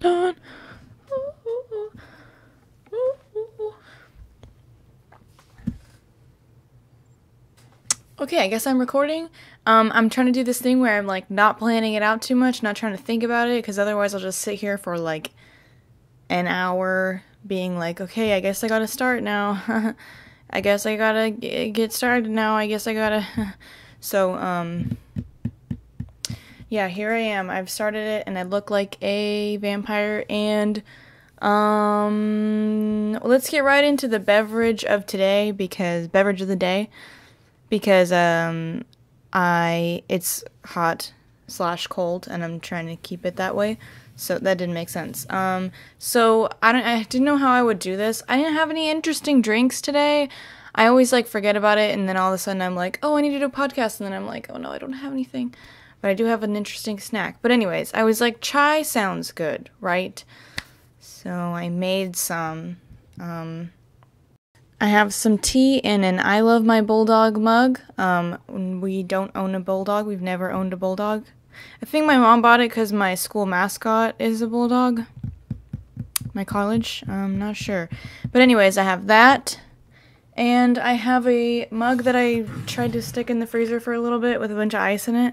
done. Okay, I guess I'm recording. Um, I'm trying to do this thing where I'm like not planning it out too much, not trying to think about it, because otherwise I'll just sit here for like an hour being like, okay, I guess I gotta start now. I guess I gotta get started now. I guess I gotta. so, um, yeah, here I am. I've started it and I look like a vampire. And, um, let's get right into the beverage of today because, beverage of the day, because, um, I, it's hot slash cold and I'm trying to keep it that way. So that didn't make sense. Um, so I don't, I didn't know how I would do this. I didn't have any interesting drinks today. I always like forget about it, and then all of a sudden I'm like, oh, I need to do a podcast, and then I'm like, oh no, I don't have anything, but I do have an interesting snack. But anyways, I was like, chai sounds good, right? So I made some. Um, I have some tea in an I love my bulldog mug. Um, we don't own a bulldog. We've never owned a bulldog. I think my mom bought it because my school mascot is a bulldog. My college, I'm not sure. But anyways, I have that. And I have a mug that I tried to stick in the freezer for a little bit with a bunch of ice in it.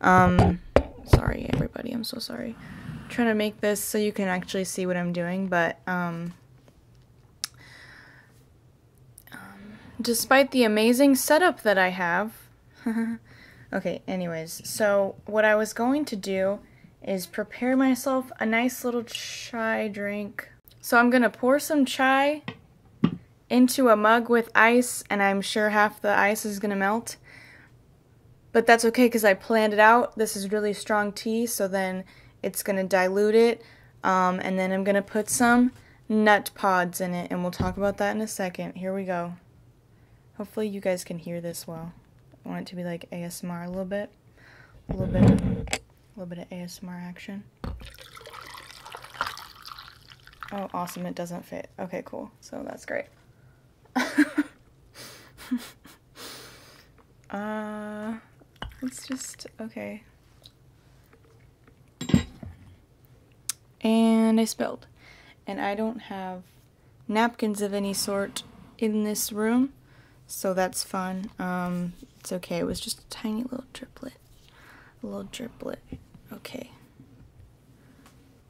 Um, sorry, everybody. I'm so sorry. I'm trying to make this so you can actually see what I'm doing, but um, um, despite the amazing setup that I have. okay, anyways, so what I was going to do is prepare myself a nice little chai drink. So I'm going to pour some chai into a mug with ice, and I'm sure half the ice is going to melt. But that's okay because I planned it out. This is really strong tea, so then it's going to dilute it. Um, and then I'm going to put some nut pods in it, and we'll talk about that in a second. Here we go. Hopefully you guys can hear this well. I want it to be like ASMR a little bit. A little bit, a little bit of ASMR action. Oh, awesome, it doesn't fit. Okay, cool. So that's great. uh, let's just, okay. And I spilled. And I don't have napkins of any sort in this room, so that's fun. Um, it's okay, it was just a tiny little driplet. A little driplet. Okay.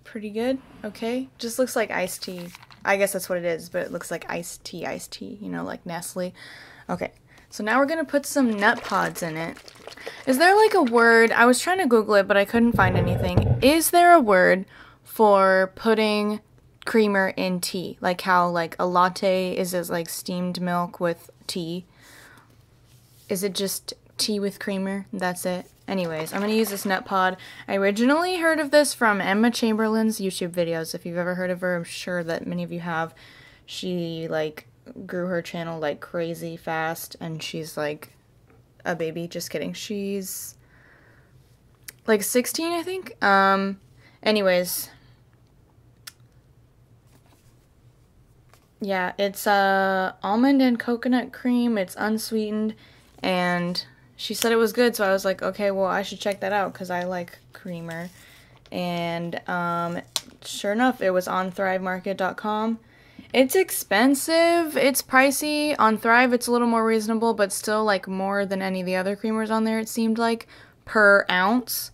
Pretty good. Okay. Just looks like iced tea. I guess that's what it is, but it looks like iced tea, iced tea, you know, like Nestle. Okay, so now we're gonna put some nut pods in it. Is there like a word? I was trying to Google it, but I couldn't find anything. Is there a word for putting creamer in tea? Like how like a latte is as like steamed milk with tea. Is it just tea with creamer? That's it. Anyways, I'm going to use this nut pod. I originally heard of this from Emma Chamberlain's YouTube videos. If you've ever heard of her, I'm sure that many of you have. She, like, grew her channel, like, crazy fast, and she's, like, a baby. Just kidding. She's, like, 16, I think. Um, anyways. Yeah, it's, uh, almond and coconut cream. It's unsweetened, and she said it was good, so I was like, okay, well, I should check that out because I like creamer. And um, sure enough, it was on thrivemarket.com. It's expensive. It's pricey. On Thrive, it's a little more reasonable, but still like more than any of the other creamers on there, it seemed like, per ounce.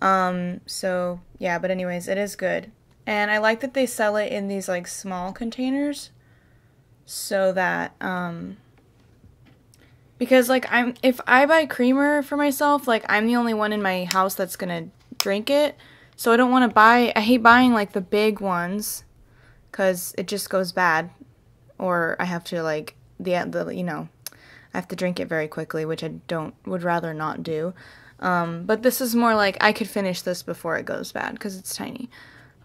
Um, so yeah, but anyways, it is good. And I like that they sell it in these like small containers so that um because like I'm if I buy creamer for myself, like I'm the only one in my house that's to drink it. So I don't want to buy I hate buying like the big ones cuz it just goes bad or I have to like the the you know, I have to drink it very quickly, which I don't would rather not do. Um, but this is more like I could finish this before it goes bad because it's tiny.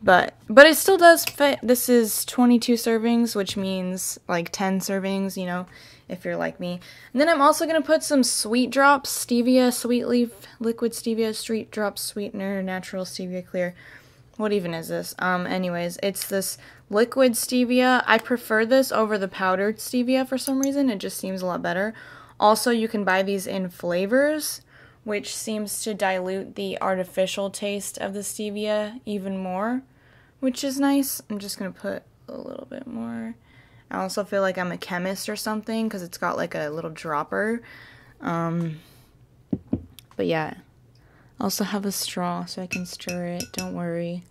But but it still does fit. This is 22 servings, which means like 10 servings, you know if you're like me. And then I'm also going to put some Sweet Drops Stevia Sweet Leaf Liquid Stevia Sweet Drops Sweetener Natural Stevia Clear. What even is this? Um, anyways, it's this liquid stevia. I prefer this over the powdered stevia for some reason. It just seems a lot better. Also, you can buy these in flavors, which seems to dilute the artificial taste of the stevia even more, which is nice. I'm just going to put a little bit more. I also feel like I'm a chemist or something because it's got like a little dropper. Um, but yeah. I also have a straw so I can stir it. Don't worry.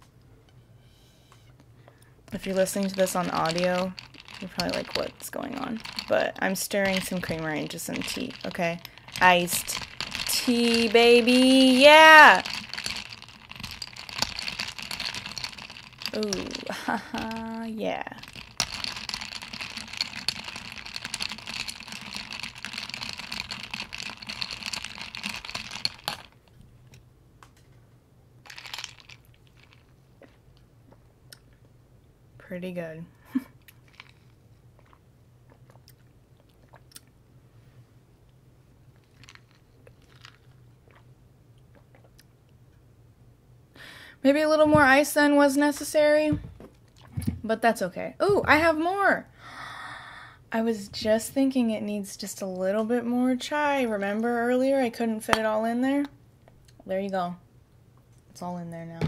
If you're listening to this on audio, you're probably like, what's going on? But I'm stirring some creamer into some tea, okay? Iced tea, baby. Yeah! Ooh, haha, yeah. Pretty good. Maybe a little more ice than was necessary, but that's okay. Oh, I have more. I was just thinking it needs just a little bit more chai. Remember earlier I couldn't fit it all in there? There you go. It's all in there now.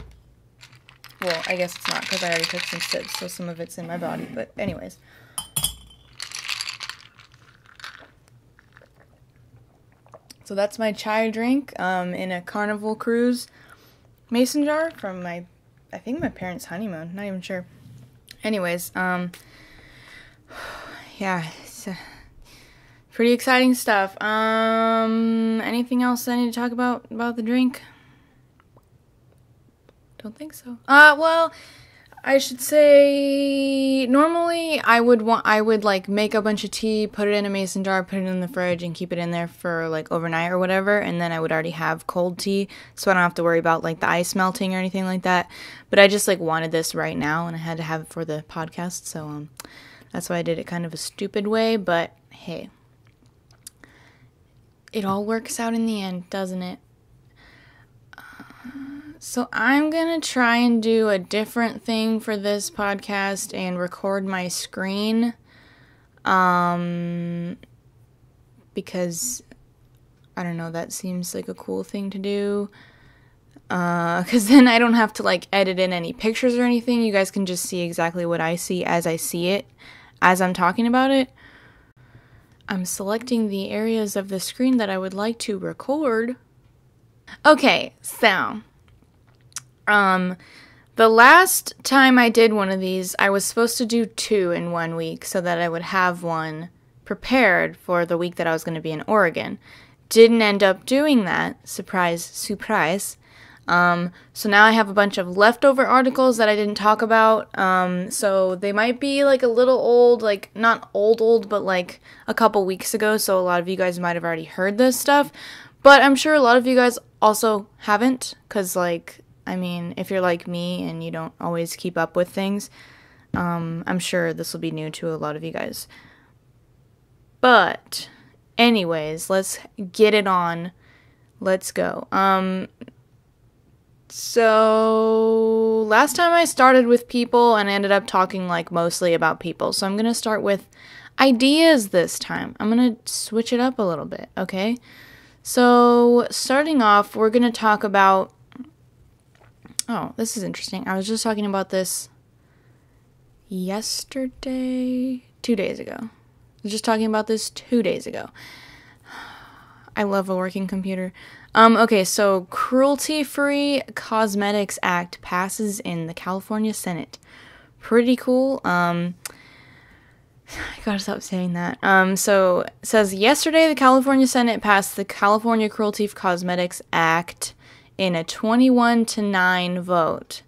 Well, I guess it's not because I already took some sips, so some of it's in my body. But anyways. So that's my chai drink um, in a Carnival Cruise mason jar from my, I think my parents' honeymoon. Not even sure. Anyways, um, yeah, it's uh, pretty exciting stuff. Um, anything else I need to talk about about the drink? Don't think so. Uh, well, I should say normally I would want I would like make a bunch of tea, put it in a mason jar, put it in the fridge and keep it in there for like overnight or whatever, and then I would already have cold tea so I don't have to worry about like the ice melting or anything like that. But I just like wanted this right now and I had to have it for the podcast, so um that's why I did it kind of a stupid way, but hey. It all works out in the end, doesn't it? So I'm going to try and do a different thing for this podcast and record my screen. Um because I don't know, that seems like a cool thing to do. Uh cuz then I don't have to like edit in any pictures or anything. You guys can just see exactly what I see as I see it as I'm talking about it. I'm selecting the areas of the screen that I would like to record. Okay, so um, the last time I did one of these, I was supposed to do two in one week so that I would have one prepared for the week that I was going to be in Oregon. Didn't end up doing that. Surprise, surprise. Um, so now I have a bunch of leftover articles that I didn't talk about. Um, so they might be like a little old, like not old, old, but like a couple weeks ago. So a lot of you guys might have already heard this stuff. But I'm sure a lot of you guys also haven't, because like I mean, if you're like me and you don't always keep up with things, um, I'm sure this will be new to a lot of you guys. But, anyways, let's get it on. Let's go. Um, so, last time I started with people and ended up talking like mostly about people. So, I'm going to start with ideas this time. I'm going to switch it up a little bit, okay? So, starting off, we're going to talk about Oh, this is interesting. I was just talking about this yesterday, two days ago. I was just talking about this two days ago. I love a working computer. Um, okay, so Cruelty Free Cosmetics Act passes in the California Senate. Pretty cool. Um, I gotta stop saying that. Um, so says yesterday the California Senate passed the California Cruelty Cosmetics Act in a 21 to 9 vote.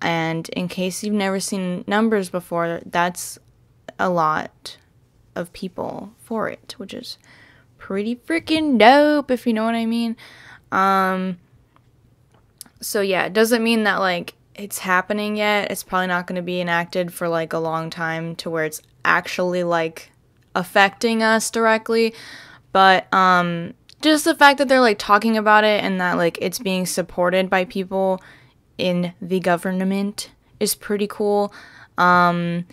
And in case you've never seen numbers before, that's a lot of people for it, which is pretty freaking dope if you know what I mean. Um so yeah, it doesn't mean that like it's happening yet. It's probably not going to be enacted for like a long time to where it's actually like affecting us directly. But um just the fact that they're like talking about it and that like it's being supported by people in the government is pretty cool. Um,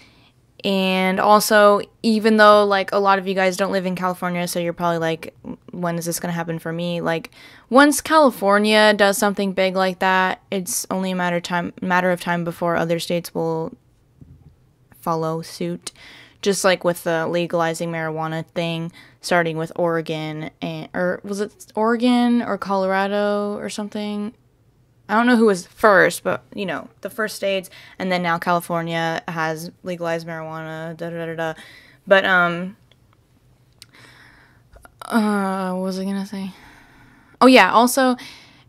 And also, even though like a lot of you guys don't live in California, so you're probably like, when is this gonna happen for me? Like, once California does something big like that, it's only a matter of time matter of time before other states will follow suit. Just like with the legalizing marijuana thing, starting with Oregon and or was it Oregon or Colorado or something? I don't know who was first, but you know, the first states, and then now California has legalized marijuana. Da da da da. But um, uh, what was I gonna say? Oh yeah, also,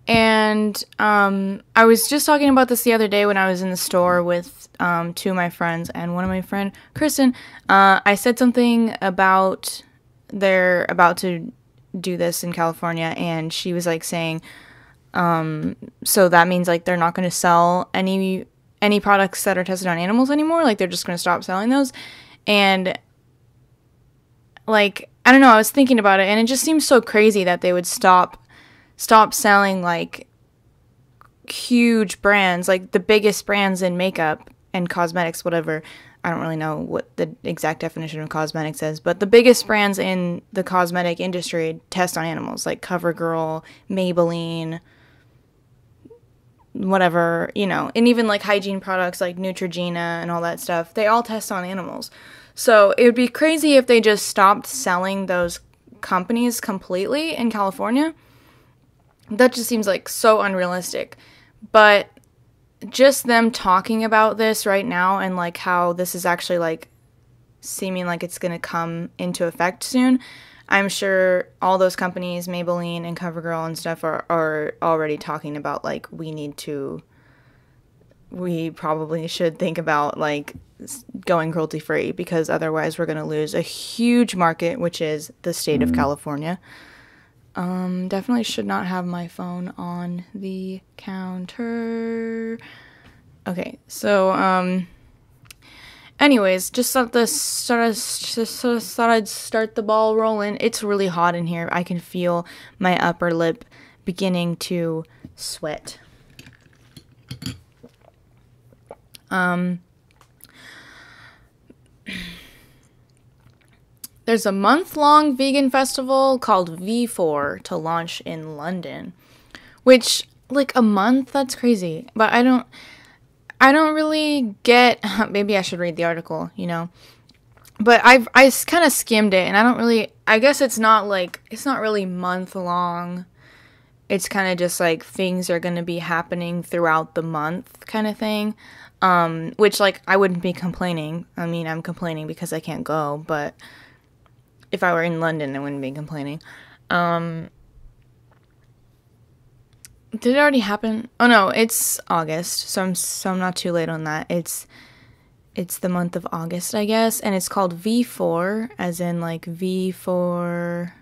and um, I was just talking about this the other day when I was in the store with um, two of my friends and one of my friend Kristen. Uh, I said something about they're about to do this in California, and she was like saying um, so that means like they're not going to sell any any products that are tested on animals anymore. Like they're just going to stop selling those. And like I don't know, I was thinking about it and it just seems so crazy that they would stop stop selling like huge brands, like the biggest brands in makeup and cosmetics whatever. I don't really know what the exact definition of cosmetics is, but the biggest brands in the cosmetic industry test on animals, like CoverGirl, Maybelline, whatever, you know, and even like hygiene products like Neutrogena and all that stuff, they all test on animals. So it would be crazy if they just stopped selling those companies completely in California. That just seems like so unrealistic. But just them talking about this right now and like how this is actually like seeming like it's going to come into effect soon I'm sure all those companies, Maybelline and CoverGirl and stuff, are, are already talking about like we need to, we probably should think about like going cruelty free because otherwise we're going to lose a huge market, which is the state of mm-hmm. California. Um, definitely should not have my phone on the counter. Okay, so um, Anyways, just thought this started just thought I'd start the ball rolling. It's really hot in here. I can feel my upper lip beginning to sweat. Um There's a month-long vegan festival called V4 to launch in London. Which like a month, that's crazy. But I don't I don't really get. Maybe I should read the article, you know. But I've I kind of skimmed it, and I don't really. I guess it's not like it's not really month long. It's kind of just like things are going to be happening throughout the month, kind of thing. Um, which like I wouldn't be complaining. I mean, I'm complaining because I can't go, but if I were in London, I wouldn't be complaining. Um, did it already happen? Oh no, it's August, so I'm so I'm not too late on that. It's it's the month of August, I guess, and it's called V4, as in like V for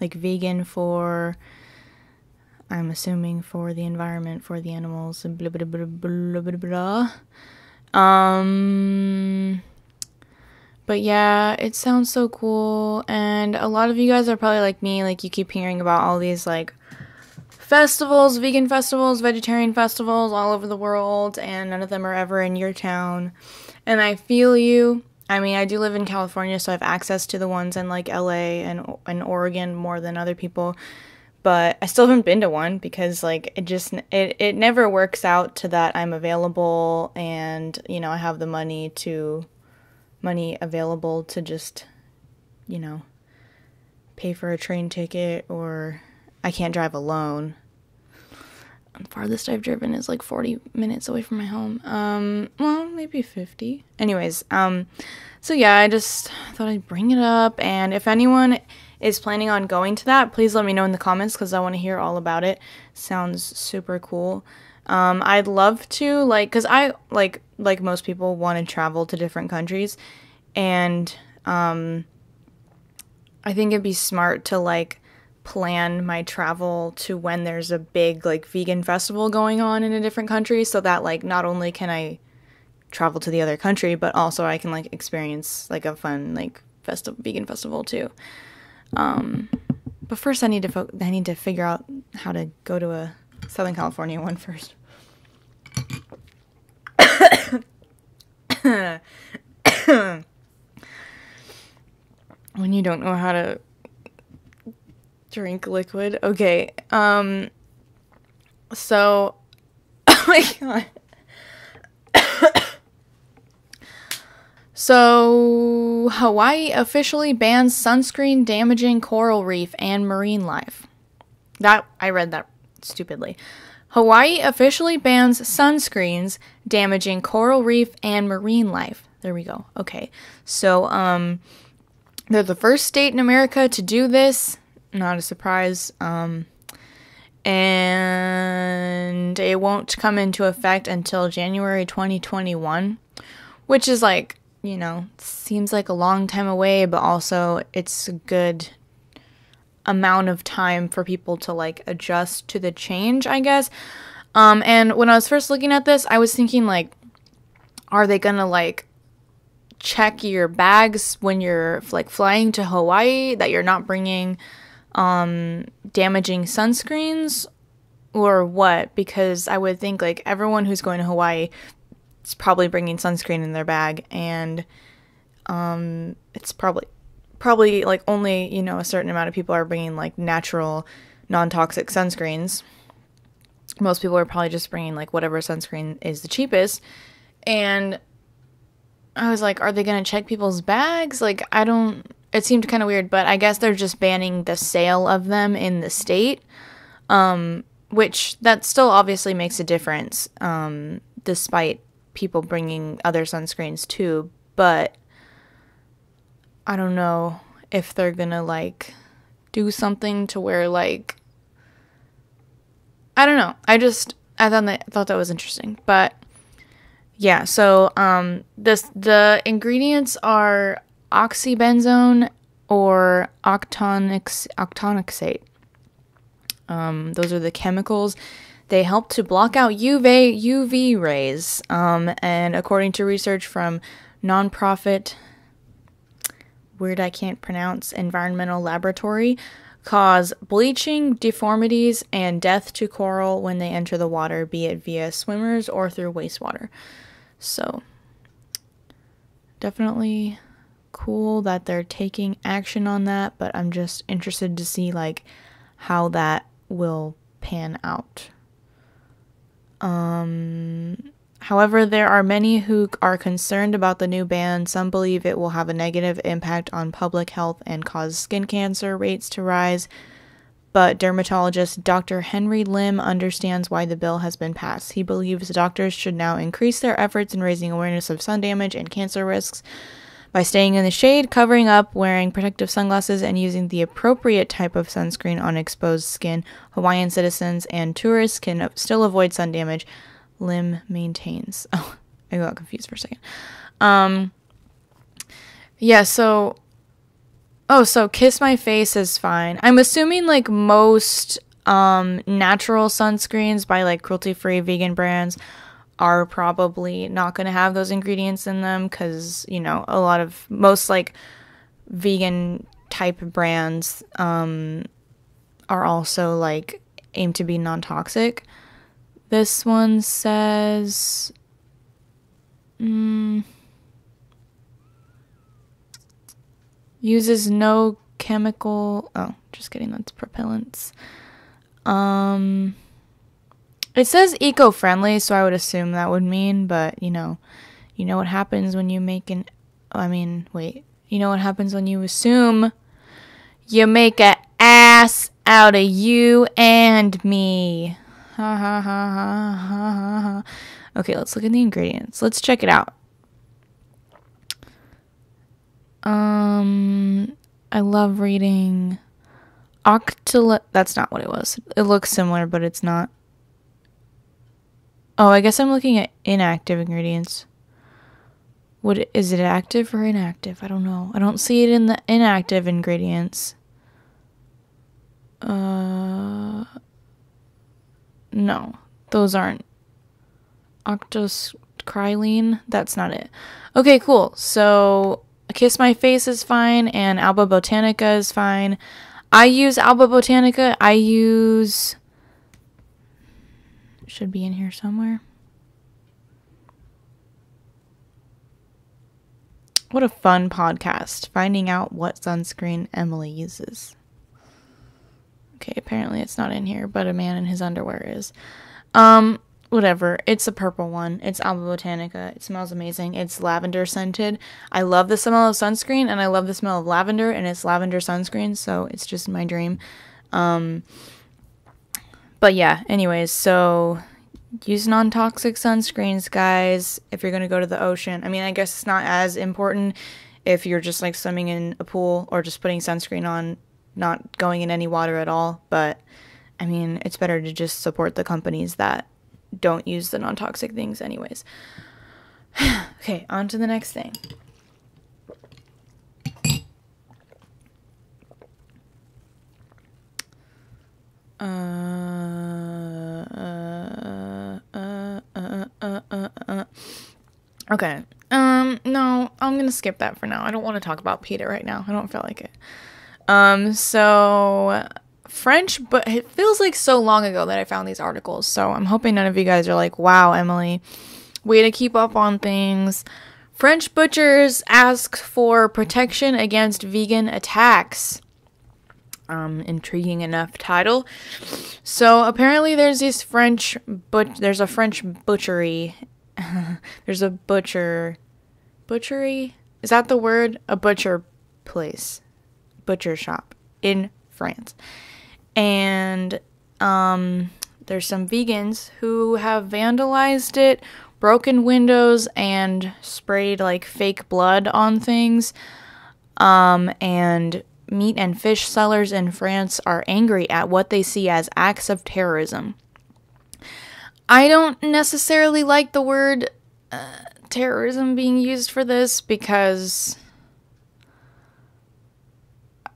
like vegan for. I'm assuming for the environment, for the animals, and blah blah blah blah blah blah. Um, but yeah, it sounds so cool, and a lot of you guys are probably like me, like you keep hearing about all these like festivals, vegan festivals, vegetarian festivals all over the world, and none of them are ever in your town. And I feel you. I mean, I do live in California, so I have access to the ones in like LA and and Oregon more than other people. But I still haven't been to one because like it just it it never works out to that I'm available and you know I have the money to money available to just you know pay for a train ticket or I can't drive alone. The farthest I've driven is like 40 minutes away from my home. Um, well, maybe 50. Anyways, um, so yeah, I just thought I'd bring it up. And if anyone is planning on going to that, please let me know in the comments because I want to hear all about it. Sounds super cool. Um, I'd love to like, cause I like like most people want to travel to different countries, and um, I think it'd be smart to like plan my travel to when there's a big like vegan festival going on in a different country so that like not only can I travel to the other country but also I can like experience like a fun like festival vegan festival too. Um but first I need to fo- I need to figure out how to go to a Southern California one first. When you don't know how to drink liquid. Okay. Um so oh my god. so Hawaii officially bans sunscreen damaging coral reef and marine life. That I read that stupidly. Hawaii officially bans sunscreens damaging coral reef and marine life. There we go. Okay. So um they're the first state in America to do this. Not a surprise. Um, and it won't come into effect until January 2021, which is like, you know, seems like a long time away, but also it's good amount of time for people to like adjust to the change, I guess. Um, and when I was first looking at this, I was thinking like, are they gonna like check your bags when you're like flying to Hawaii that you're not bringing um damaging sunscreens or what because I would think like everyone who's going to Hawaii is probably bringing sunscreen in their bag and um it's probably probably like only, you know, a certain amount of people are bringing like natural non-toxic sunscreens. Most people are probably just bringing like whatever sunscreen is the cheapest and I was like, are they going to check people's bags? Like, I don't. It seemed kind of weird, but I guess they're just banning the sale of them in the state. Um, which that still obviously makes a difference, um, despite people bringing other sunscreens too. But I don't know if they're gonna like do something to where like I don't know. I just I thought that thought that was interesting, but yeah, so um, this the ingredients are oxybenzone or octonics, octanoxate. Um, those are the chemicals. They help to block out UV UV rays. Um, and according to research from nonprofit weird I can't pronounce environmental laboratory, cause bleaching, deformities, and death to coral when they enter the water, be it via swimmers or through wastewater. So, definitely cool that they're taking action on that, but I'm just interested to see like how that will pan out. Um However, there are many who are concerned about the new ban. Some believe it will have a negative impact on public health and cause skin cancer rates to rise but dermatologist Dr. Henry Lim understands why the bill has been passed. He believes doctors should now increase their efforts in raising awareness of sun damage and cancer risks by staying in the shade, covering up, wearing protective sunglasses, and using the appropriate type of sunscreen on exposed skin. Hawaiian citizens and tourists can still avoid sun damage. Lim maintains. Oh, I got confused for a second. Um, yeah, so Oh, so Kiss My Face is fine. I'm assuming like most um, natural sunscreens by like cruelty free vegan brands are probably not going to have those ingredients in them because, you know, a lot of most like vegan type brands um, are also like aimed to be non toxic. This one says. Mm, Uses no chemical. Oh, just kidding. That's propellants. Um, it says eco-friendly, so I would assume that would mean. But you know, you know what happens when you make an. I mean, wait. You know what happens when you assume you make an ass out of you and me. Okay, let's look at the ingredients. Let's check it out. Um, I love reading Octala. That's not what it was. It looks similar, but it's not. Oh, I guess I'm looking at inactive ingredients. What is it active or inactive? I don't know. I don't see it in the inactive ingredients. Uh No, those aren't Octocrylene? That's not it. Okay, cool. So Kiss My Face is fine and Alba Botanica is fine. I use Alba Botanica. I use should be in here somewhere. what a fun podcast. Finding out what sunscreen Emily uses. Okay, apparently it's not in here, but a man in his underwear is. Um, whatever. It's a purple one. It's Alba Botanica. It smells amazing. It's lavender scented. I love the smell of sunscreen and I love the smell of lavender and it's lavender sunscreen, so it's just my dream. Um but yeah, anyways, so use non-toxic sunscreens, guys, if you're going to go to the ocean. I mean, I guess it's not as important if you're just like swimming in a pool or just putting sunscreen on, not going in any water at all, but I mean, it's better to just support the companies that don't use the non toxic things, anyways. okay, on to the next thing. Uh, uh, uh, uh, uh, uh, uh. Okay. Um, no, I'm gonna skip that for now. I don't want to talk about Peter right now. I don't feel like it. Um, so French, but it feels like so long ago that I found these articles. So I'm hoping none of you guys are like, wow, Emily, way to keep up on things. French butchers ask for protection against vegan attacks. Um, intriguing enough title. So apparently, there's this French but there's a French butchery. there's a butcher, butchery. Is that the word? A butcher place, butcher shop in France and um, there's some vegans who have vandalized it, broken windows, and sprayed like fake blood on things. Um, and meat and fish sellers in France are angry at what they see as acts of terrorism. I don't necessarily like the word uh, terrorism being used for this because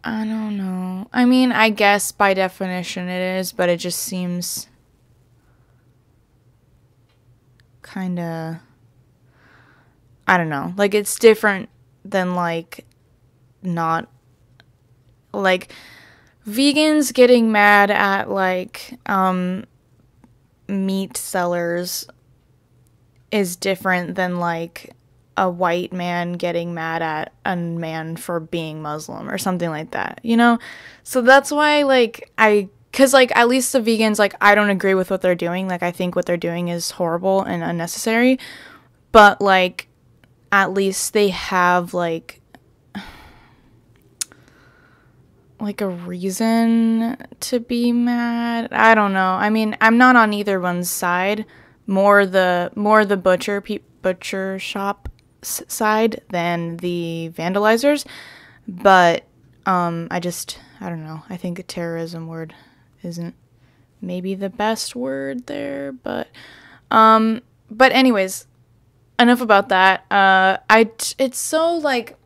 I don't know. I mean, I guess by definition it is, but it just seems kind of I don't know. Like it's different than like not like vegans getting mad at like um meat sellers is different than like a white man getting mad at a man for being Muslim or something like that, you know? So that's why, like, I, cause, like, at least the vegans, like, I don't agree with what they're doing. Like, I think what they're doing is horrible and unnecessary. But, like, at least they have, like, like a reason to be mad. I don't know. I mean, I'm not on either one's side. More the more the butcher pe- butcher shop side than the vandalizers, but um, I just I don't know. I think a terrorism word isn't maybe the best word there, but um, but anyways, enough about that. Uh, I it's so like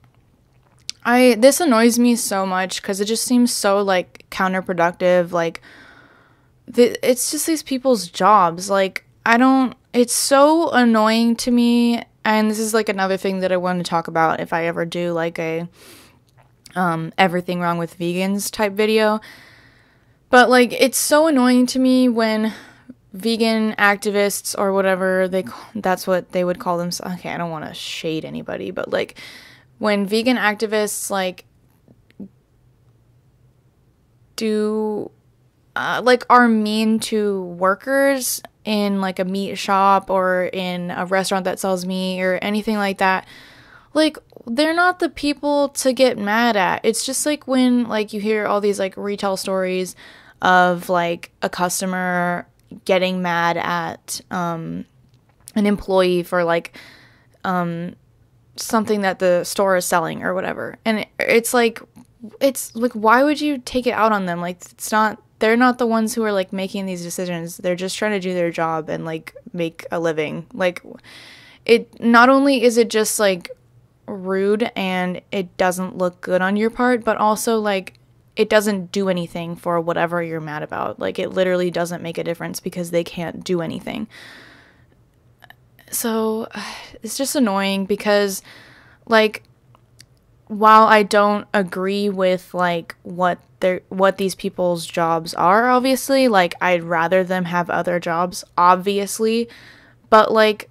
I this annoys me so much because it just seems so like counterproductive. Like it's just these people's jobs. Like I don't. It's so annoying to me and this is like another thing that I want to talk about if I ever do like a um, everything wrong with vegans type video. But like it's so annoying to me when vegan activists or whatever they call, that's what they would call them. Okay, I don't want to shade anybody, but like when vegan activists like do uh, like are mean to workers in like a meat shop or in a restaurant that sells meat or anything like that. Like they're not the people to get mad at. It's just like when like you hear all these like retail stories of like a customer getting mad at um an employee for like um something that the store is selling or whatever. And it's like it's like why would you take it out on them? Like it's not they're not the ones who are like making these decisions. They're just trying to do their job and like make a living. Like it not only is it just like rude and it doesn't look good on your part, but also like it doesn't do anything for whatever you're mad about. Like it literally doesn't make a difference because they can't do anything. So it's just annoying because like while I don't agree with like what their what these people's jobs are, obviously, like I'd rather them have other jobs, obviously, but like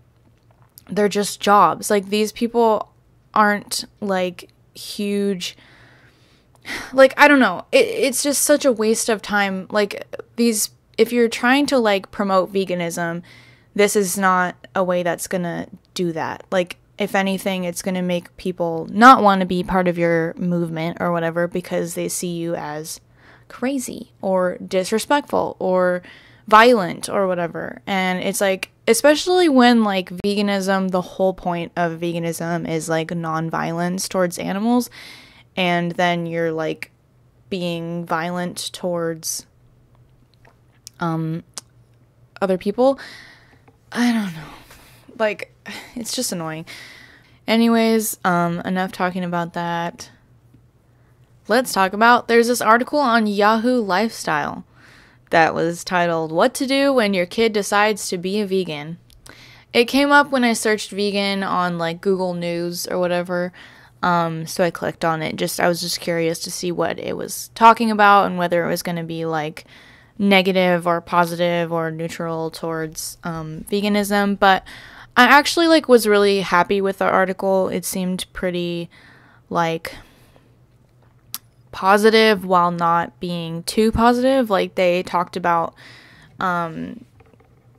they're just jobs. Like these people aren't like huge like I don't know. It, it's just such a waste of time. Like these if you're trying to like promote veganism, this is not a way that's to do that. Like if anything, it's going to make people not want to be part of your movement or whatever because they see you as crazy or disrespectful or violent or whatever. And it's like, especially when like veganism, the whole point of veganism is like non-violence towards animals, and then you're like being violent towards um other people. I don't know. Like it's just annoying. Anyways, um enough talking about that. Let's talk about there's this article on Yahoo Lifestyle that was titled What to Do When Your Kid Decides to Be a Vegan. It came up when I searched vegan on like Google News or whatever. Um, so I clicked on it. Just I was just curious to see what it was talking about and whether it was going to be like negative or positive or neutral towards um, veganism. But I actually like was really happy with the article. It seemed pretty like positive while not being too positive. Like they talked about um,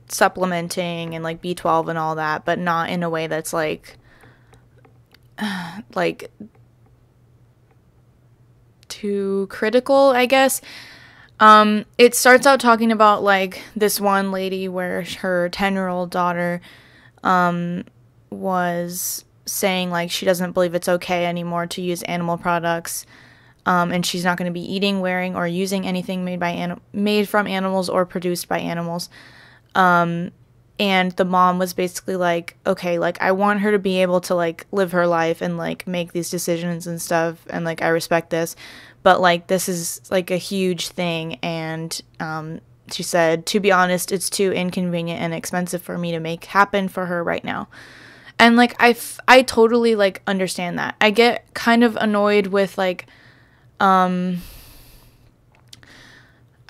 supplementing and like B12 and all that, but not in a way that's like like too critical, I guess. Um, it starts out talking about like this one lady where her 10 year old daughter um, was saying like she doesn't believe it's okay anymore to use animal products um, and she's not going to be eating, wearing, or using anything made by anim- made from animals or produced by animals. Um, and the mom was basically like, okay, like I want her to be able to like live her life and like make these decisions and stuff, and like I respect this, but like this is like a huge thing, and um, she said, to be honest, it's too inconvenient and expensive for me to make happen for her right now. And like I, f- I totally like understand that. I get kind of annoyed with like um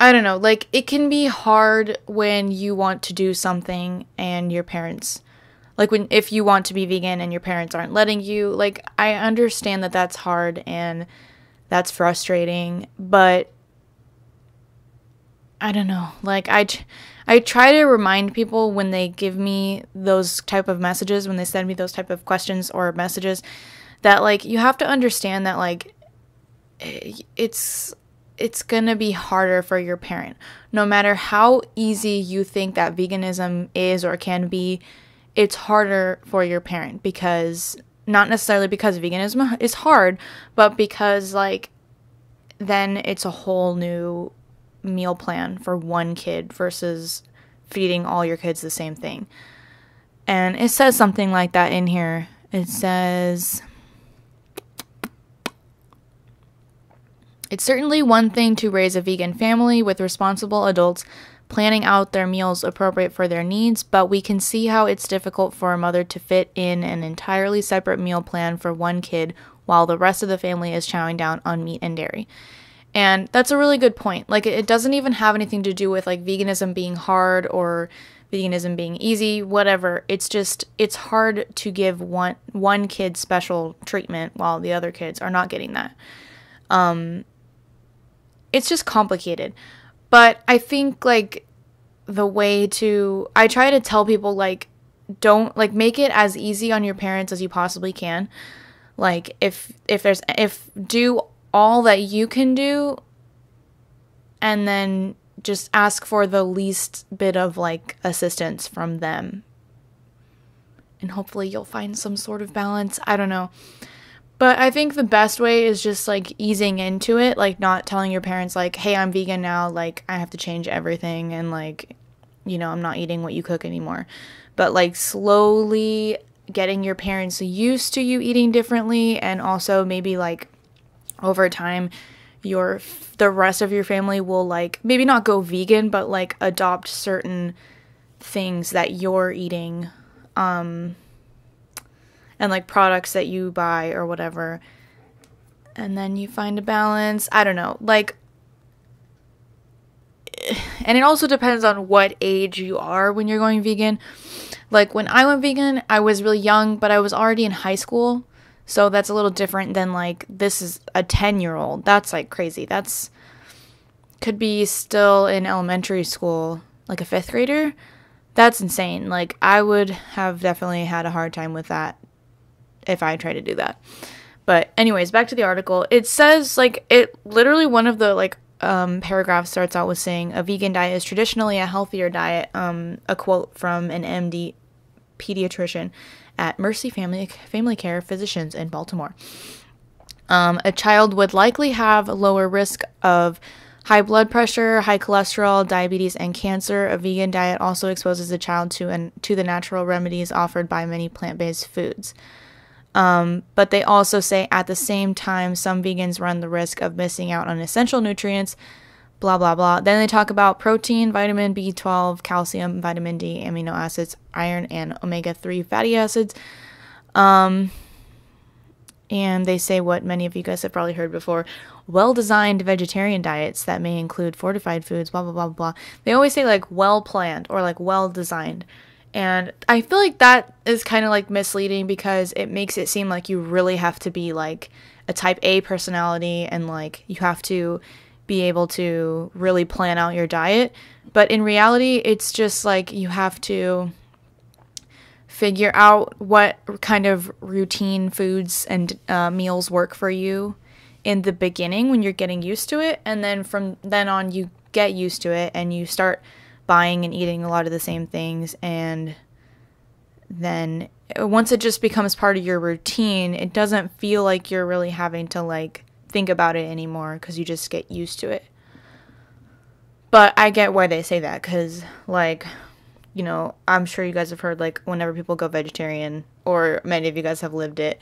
I don't know, like it can be hard when you want to do something and your parents like when if you want to be vegan and your parents aren't letting you, like I understand that that's hard and that's frustrating, but I don't know. Like I I try to remind people when they give me those type of messages, when they send me those type of questions or messages that like you have to understand that like eh, it's it's going to be harder for your parent. No matter how easy you think that veganism is or can be, it's harder for your parent because not necessarily because veganism is hard, but because like then it's a whole new meal plan for one kid versus feeding all your kids the same thing. And it says something like that in here. It says It's certainly one thing to raise a vegan family with responsible adults planning out their meals appropriate for their needs, but we can see how it's difficult for a mother to fit in an entirely separate meal plan for one kid while the rest of the family is chowing down on meat and dairy. And that's a really good point. Like, it doesn't even have anything to do with like veganism being hard or veganism being easy, whatever. It's just it's hard to give one one kid special treatment while the other kids are not getting that. Um, it's just complicated. But I think like the way to I try to tell people like don't like make it as easy on your parents as you possibly can. Like if if there's if do all that you can do and then just ask for the least bit of like assistance from them. And hopefully you'll find some sort of balance. I don't know. But I think the best way is just like easing into it, like not telling your parents like, "Hey, I'm vegan now, like I have to change everything and like you know, I'm not eating what you cook anymore." But like slowly getting your parents used to you eating differently and also maybe like over time your the rest of your family will like maybe not go vegan but like adopt certain things that you're eating um and like products that you buy or whatever. And then you find a balance. I don't know. Like and it also depends on what age you are when you're going vegan. Like when I went vegan, I was really young, but I was already in high school. So that's a little different than like this is a 10 year old. That's like crazy. That's could be still in elementary school, like a fifth grader. That's insane. Like, I would have definitely had a hard time with that if I tried to do that. But, anyways, back to the article. It says, like, it literally one of the, like, um, paragraph starts out with saying a vegan diet is traditionally a healthier diet. Um, a quote from an MD pediatrician at Mercy Family Family Care Physicians in Baltimore. Um, a child would likely have a lower risk of high blood pressure, high cholesterol, diabetes, and cancer. A vegan diet also exposes the child to and to the natural remedies offered by many plant-based foods. Um, but they also say at the same time, some vegans run the risk of missing out on essential nutrients. Blah blah blah. Then they talk about protein, vitamin B12, calcium, vitamin D, amino acids, iron, and omega 3 fatty acids. Um, and they say what many of you guys have probably heard before well designed vegetarian diets that may include fortified foods, blah, blah, blah, blah. They always say like well planned or like well designed. And I feel like that is kind of like misleading because it makes it seem like you really have to be like a type A personality and like you have to be able to really plan out your diet. But in reality, it's just like you have to figure out what kind of routine foods and uh, meals work for you in the beginning when you're getting used to it and then from then on you get used to it and you start buying and eating a lot of the same things and then once it just becomes part of your routine it doesn't feel like you're really having to like think about it anymore because you just get used to it but i get why they say that because like you know i'm sure you guys have heard like whenever people go vegetarian or many of you guys have lived it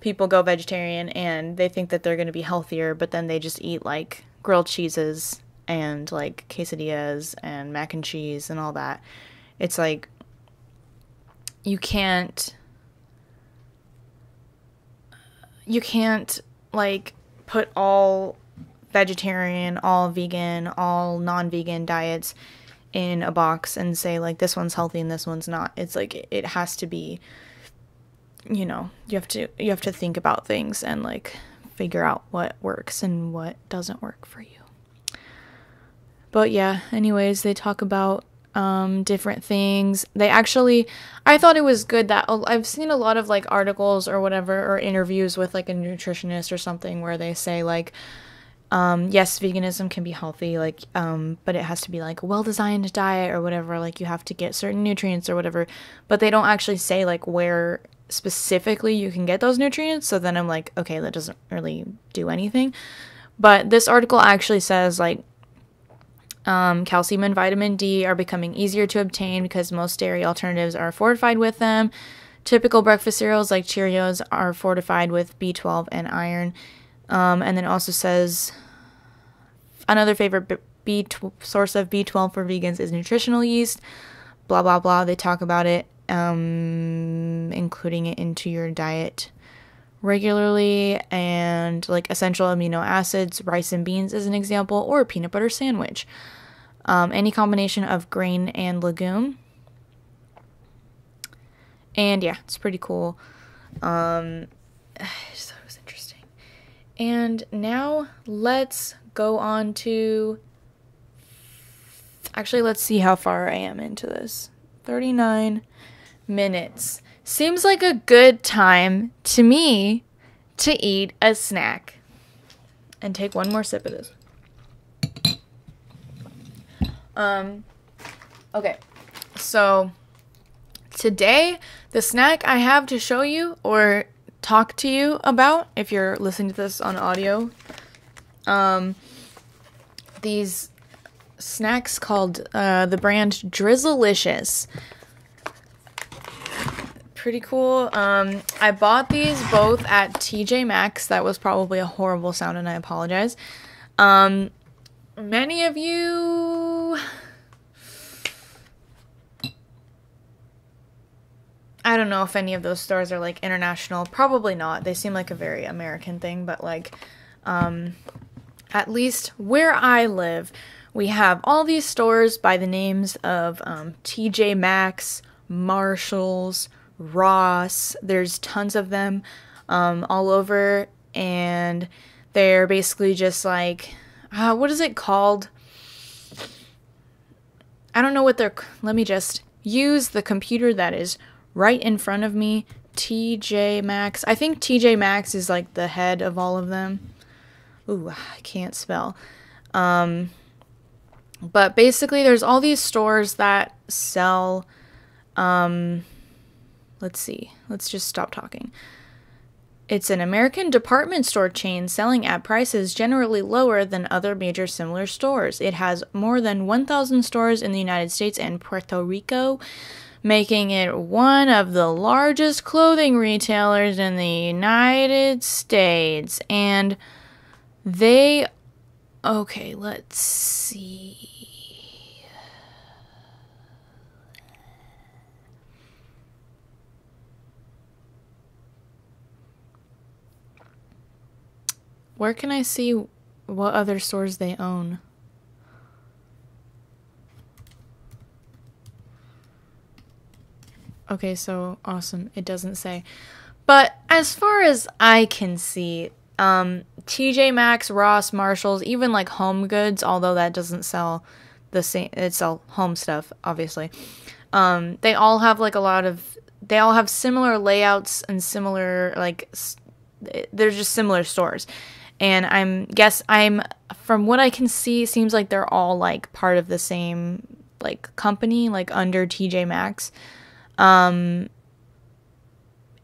people go vegetarian and they think that they're going to be healthier, but then they just eat like grilled cheeses and like quesadillas and mac and cheese and all that. It's like you can't you can't like put all vegetarian, all vegan, all non-vegan diets in a box and say like this one's healthy and this one's not. It's like it has to be you know, you have to you have to think about things and like figure out what works and what doesn't work for you. But yeah, anyways, they talk about um, different things. They actually, I thought it was good that I've seen a lot of like articles or whatever or interviews with like a nutritionist or something where they say like, um, yes, veganism can be healthy, like, um, but it has to be like a well designed diet or whatever. Like, you have to get certain nutrients or whatever. But they don't actually say like where specifically you can get those nutrients. So then I'm like, okay, that doesn't really do anything. But this article actually says like um, calcium and vitamin D are becoming easier to obtain because most dairy alternatives are fortified with them. Typical breakfast cereals like Cheerios are fortified with B12 and iron. Um, and then also says another favorite B source of B12 for vegans is nutritional yeast. Blah blah blah. They talk about it um, including it into your diet regularly, and like essential amino acids, rice and beans is an example, or a peanut butter sandwich. Um, any combination of grain and legume. And yeah, it's pretty cool. Um, I just thought it was interesting. And now let's go on to. Actually, let's see how far I am into this. 39 minutes. Seems like a good time to me to eat a snack. And take one more sip of this. Um okay. So today the snack I have to show you or talk to you about if you're listening to this on audio um these snacks called uh, the brand Drizzilicious pretty cool. Um, I bought these both at TJ Maxx. That was probably a horrible sound, and I apologize. Um, many of you. I don't know if any of those stores are like international. Probably not. They seem like a very American thing, but like, um, at least where I live, we have all these stores by the names of um, TJ Maxx, Marshalls, Ross. There's tons of them. um, all over, and they're basically just like, uh, what is it called? I don't know what they're. Let me just use the computer that is right in front of me. TJ Maxx. I think TJ Maxx is like the head of all of them. Ooh, I can't spell. Um, but basically, there's all these stores that sell. Um, let's see. Let's just stop talking. It's an American department store chain selling at prices generally lower than other major similar stores. It has more than 1,000 stores in the United States and Puerto Rico, making it one of the largest clothing retailers in the United States. And they. Okay, let's see. Where can I see what other stores they own? Okay, so awesome. It doesn't say. But as far as I can see, um, TJ Maxx, Ross, Marshalls, even like Home Goods, although that doesn't sell the same, it sell home stuff, obviously. Um, they all have like a lot of, they all have similar layouts and similar like, they're just similar stores and I'm guess I'm from what I can see seems like they're all like part of the same like company like under TJ Maxx. Um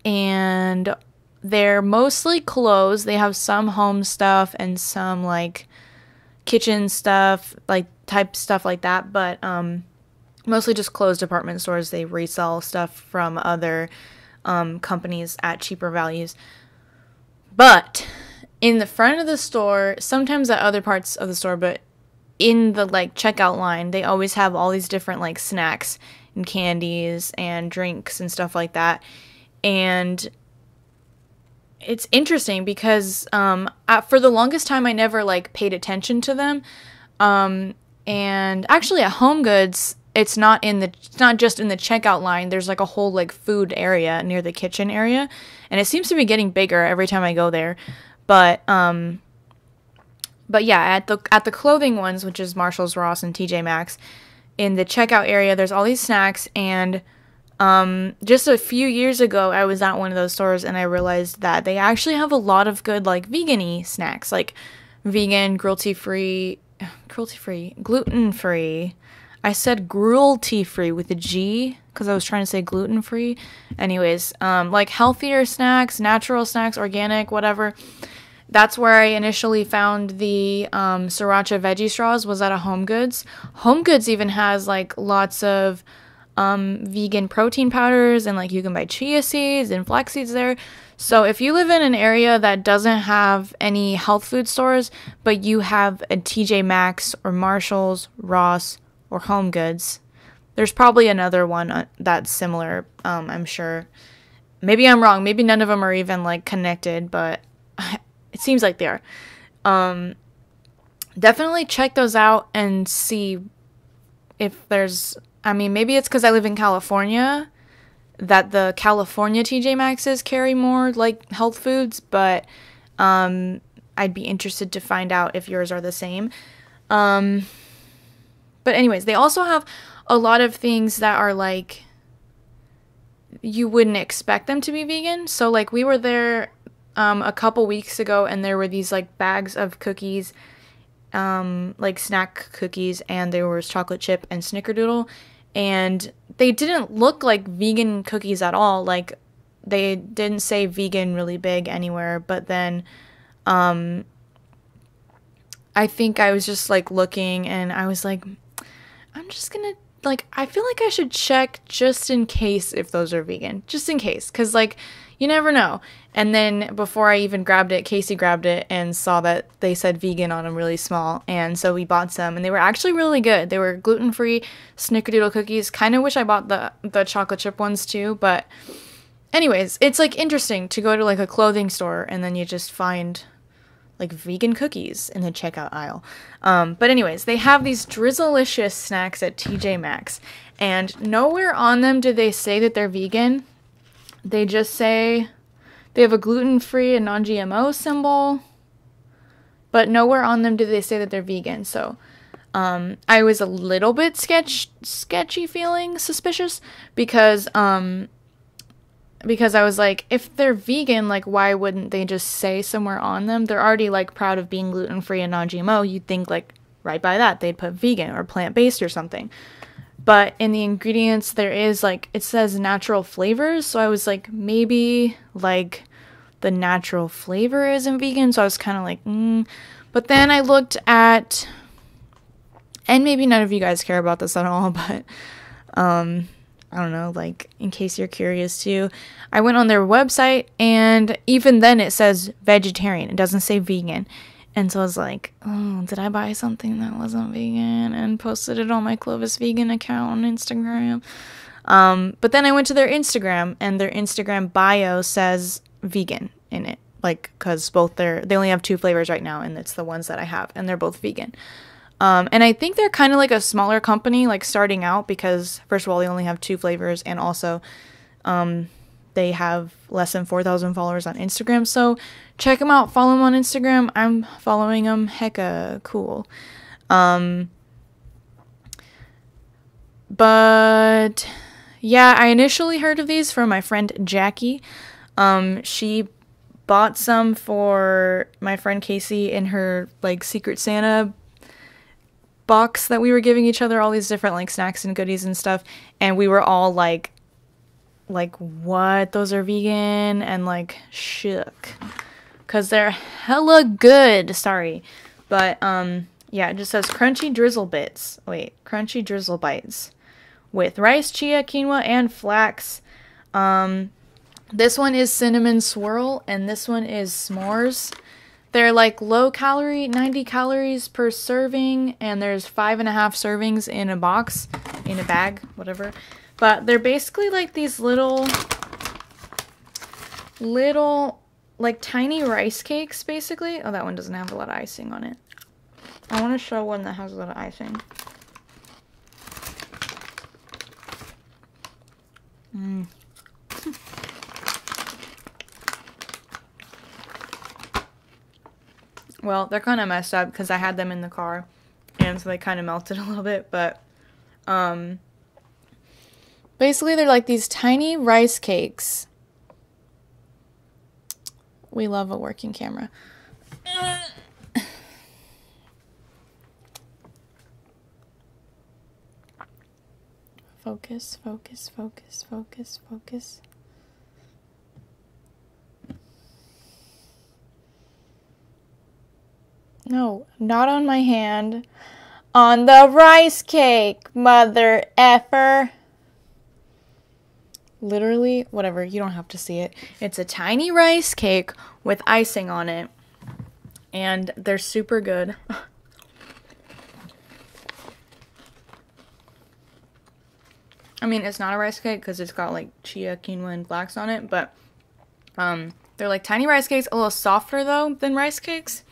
and they're mostly clothes. They have some home stuff and some like kitchen stuff, like type stuff like that, but um mostly just clothes department stores. They resell stuff from other um, companies at cheaper values. But in the front of the store, sometimes at other parts of the store, but in the like checkout line, they always have all these different like snacks and candies and drinks and stuff like that. And it's interesting because um, for the longest time I never like paid attention to them. Um, and actually at Home Goods, it's not in the it's not just in the checkout line. There's like a whole like food area near the kitchen area, and it seems to be getting bigger every time I go there. But um but yeah, at the at the clothing ones, which is Marshalls, Ross, and TJ Maxx, in the checkout area, there's all these snacks. And um, just a few years ago, I was at one of those stores and I realized that they actually have a lot of good like vegan snacks, like vegan, cruelty free, cruelty free, gluten free. I said cruelty free with a G because I was trying to say gluten free. Anyways, um, like healthier snacks, natural snacks, organic, whatever that's where I initially found the um, sriracha veggie straws was at a Home Goods. Home Goods even has like lots of um, vegan protein powders and like you can buy chia seeds and flax seeds there. So if you live in an area that doesn't have any health food stores, but you have a TJ Maxx or Marshalls, Ross, or Home Goods, there's probably another one uh, that's similar. Um, I'm sure. Maybe I'm wrong. Maybe none of them are even like connected, but it seems like they are. Um, definitely check those out and see if there's. I mean, maybe it's because I live in California that the California TJ Maxxes carry more like health foods, but um, I'd be interested to find out if yours are the same. Um, but anyways, they also have a lot of things that are like you wouldn't expect them to be vegan. So like we were there um, a couple weeks ago, and there were these like bags of cookies, um, like snack cookies, and there was chocolate chip and snickerdoodle, and they didn't look like vegan cookies at all. Like they didn't say vegan really big anywhere, but then, um, I think I was just like looking, and I was like, I'm just gonna like I feel like I should check just in case if those are vegan, just in case, because like you never know. And then before I even grabbed it, Casey grabbed it and saw that they said vegan on them really small. And so we bought some and they were actually really good. They were gluten free snickerdoodle cookies. Kind of wish I bought the, the chocolate chip ones too. But, anyways, it's like interesting to go to like a clothing store and then you just find like vegan cookies in the checkout aisle. Um, but, anyways, they have these Drizzilicious snacks at TJ Maxx. And nowhere on them do they say that they're vegan. They just say They have a gluten free and non GMO symbol, but nowhere on them do they say that they're vegan. So um, I was a little bit sketch sketchy feeling suspicious because um, because I was like, if they're vegan, like why wouldn't they just say somewhere on them? They're already like proud of being gluten free and non GMO. You'd think like right by that they'd put vegan or plant based or something. But in the ingredients there is like it says natural flavors, so I was like maybe like the natural flavor isn't vegan, so I was kind of like, mm. but then I looked at and maybe none of you guys care about this at all, but um, I don't know, like in case you're curious too, I went on their website and even then it says vegetarian. It doesn't say vegan. And so I was like, oh, did I buy something that wasn't vegan and posted it on my Clovis vegan account on Instagram? Um, but then I went to their Instagram and their Instagram bio says vegan in it. Like, cause both their, they only have two flavors right now and it's the ones that I have and they're both vegan. Um, and I think they're kind of like a smaller company, like starting out, because first of all, they only have two flavors, and also um, they have less than 4,000 followers on Instagram. So check them out, follow them on Instagram. I'm following them. Hecka cool. Um, but yeah, I initially heard of these from my friend Jackie. Um, she bought some for my friend Casey in her like Secret Santa box that we were giving each other all these different like snacks and goodies and stuff and we were all like like what? Those are vegan and like shook. Because they're hella good. Sorry. But um yeah it just says crunchy drizzle bits. Wait crunchy drizzle bites with rice chia quinoa and flax. Um this one is cinnamon swirl and this one is s'mores. They're like low calorie, 90 calories per serving, and there's five and a half servings in a box, in a bag, whatever. But they're basically like these little, little, like tiny rice cakes, basically. Oh, that one doesn't have a lot of icing on it. I want to show one that has a lot of icing. Mmm. Well, they're kind of messed up because I had them in the car, and so they kind of melted a little bit. But um, basically, they're like these tiny rice cakes. We love a working camera. Focus, focus, focus, focus, focus. No, not on my hand. On the rice cake, mother effer. Literally, whatever, you don't have to see it. It's a tiny rice cake with icing on it. And they're super good. I mean, it's not a rice cake because it's got like chia, quinoa, and flax on it, but um, they're like tiny rice cakes, a little softer though than rice cakes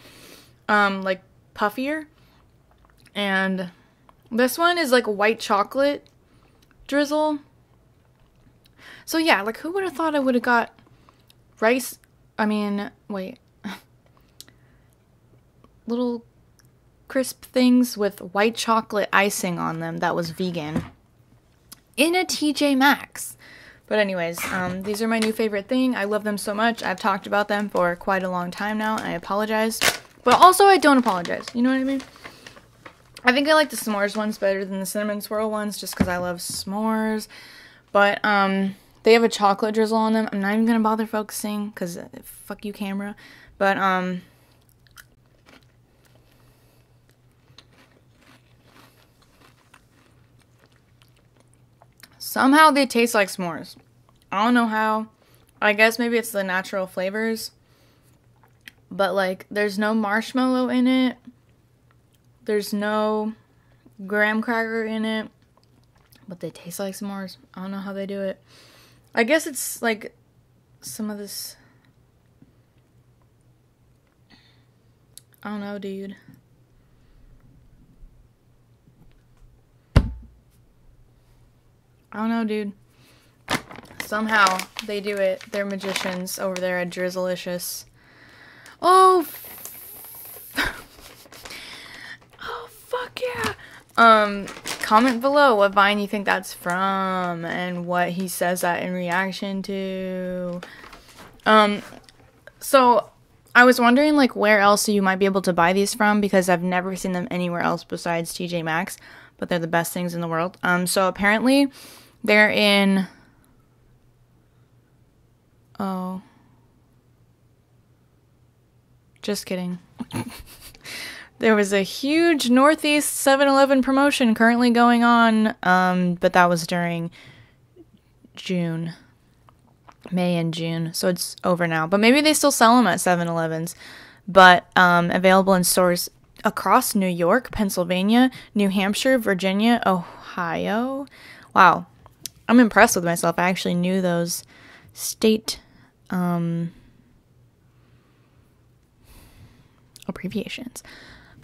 um, like puffier. And this one is like a white chocolate drizzle. So yeah, like who would have thought I would have got rice? I mean, wait. Little crisp things with white chocolate icing on them that was vegan in a TJ Maxx. But anyways, um, these are my new favorite thing. I love them so much. I've talked about them for quite a long time now. I apologize. But also, I don't apologize. You know what I mean? I think I like the s'mores ones better than the cinnamon swirl ones just because I love s'mores. But, um, they have a chocolate drizzle on them. I'm not even to bother focusing because uh, fuck you, camera. But, um, somehow they taste like s'mores. I don't know how. I guess maybe it's the natural flavors but like there's no marshmallow in it. There's no graham cracker in it. But they taste like s'mores. I don't know how they do it. I guess it's like some of this I don't know, dude. I don't know, dude. Somehow they do it. They're magicians over there at Drizzilicious. Oh, oh fuck yeah! Um, comment below what vine you think that's from and what he says that in reaction to. Um, so I was wondering like where else you might be able to buy these from because I've never seen them anywhere else besides TJ Maxx, but they're the best things in the world. Um, so apparently they're in. Oh. Just kidding. there was a huge Northeast 7 Eleven promotion currently going on, um, but that was during June. May and June, so it's over now. But maybe they still sell them at 7 Elevens. But um, available in stores across New York, Pennsylvania, New Hampshire, Virginia, Ohio. Wow. I'm impressed with myself. I actually knew those state um, abbreviations.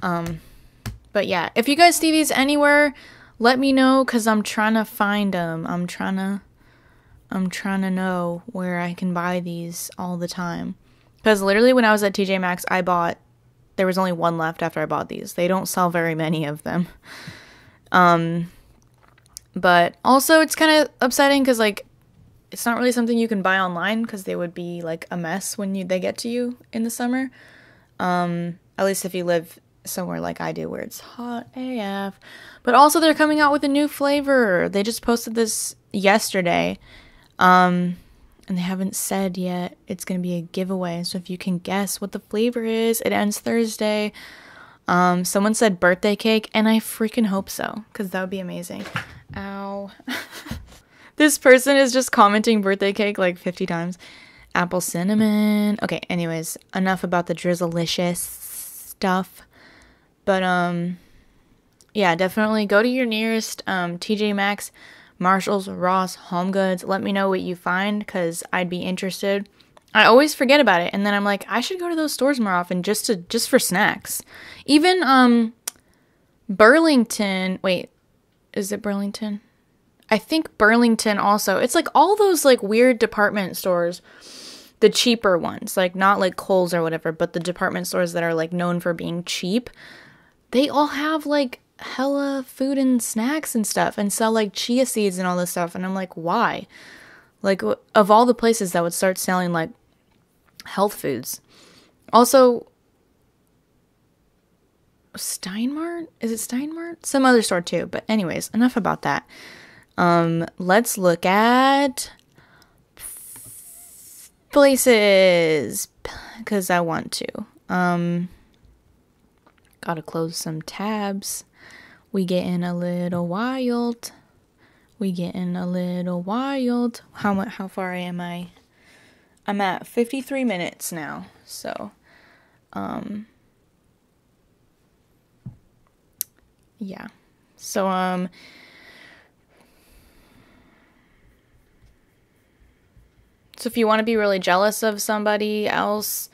Um, but yeah, if you guys see these anywhere, let me know because I'm trying to find them. I'm trying to, I'm trying to know where I can buy these all the time. Because literally, when I was at TJ Maxx, I bought. There was only one left after I bought these. They don't sell very many of them. Um, but also it's kind of upsetting because like it's not really something you can buy online because they would be like a mess when you they get to you in the summer. Um, at least if you live somewhere like I do where it's hot AF. But also they're coming out with a new flavor. They just posted this yesterday. Um, and they haven't said yet. It's going to be a giveaway. So if you can guess what the flavor is, it ends Thursday. Um, someone said birthday cake, and I freaking hope so, because that would be amazing. Ow. this person is just commenting birthday cake like 50 times apple cinnamon. Okay, anyways, enough about the Drizzilicious stuff. But um yeah, definitely go to your nearest um TJ Maxx, Marshalls, Ross, Home Goods. Let me know what you find cuz I'd be interested. I always forget about it and then I'm like I should go to those stores more often just to just for snacks. Even um Burlington, wait, is it Burlington? I think Burlington also. It's like all those like weird department stores the cheaper ones, like not like Kohl's or whatever, but the department stores that are like known for being cheap, they all have like hella food and snacks and stuff and sell like chia seeds and all this stuff. And I'm like, why? Like, of all the places that would start selling like health foods. Also, Steinmart? Is it Steinmart? Some other store too. But, anyways, enough about that. Um, let's look at places because I want to. Um, gotta close some tabs. We getting a little wild. We getting a little wild. How much? How far am I? I'm at 53 minutes now. So, um, yeah. So, um, So if you want to be really jealous of somebody else,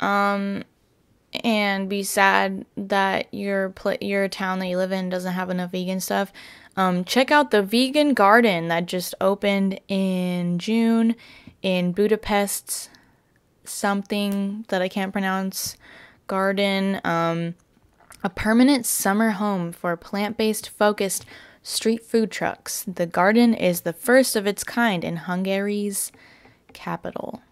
um, and be sad that your pl- your town that you live in doesn't have enough vegan stuff, um, check out the vegan garden that just opened in June in Budapest. Something that I can't pronounce. Garden, um, a permanent summer home for plant-based focused street food trucks. The garden is the first of its kind in Hungary's capital.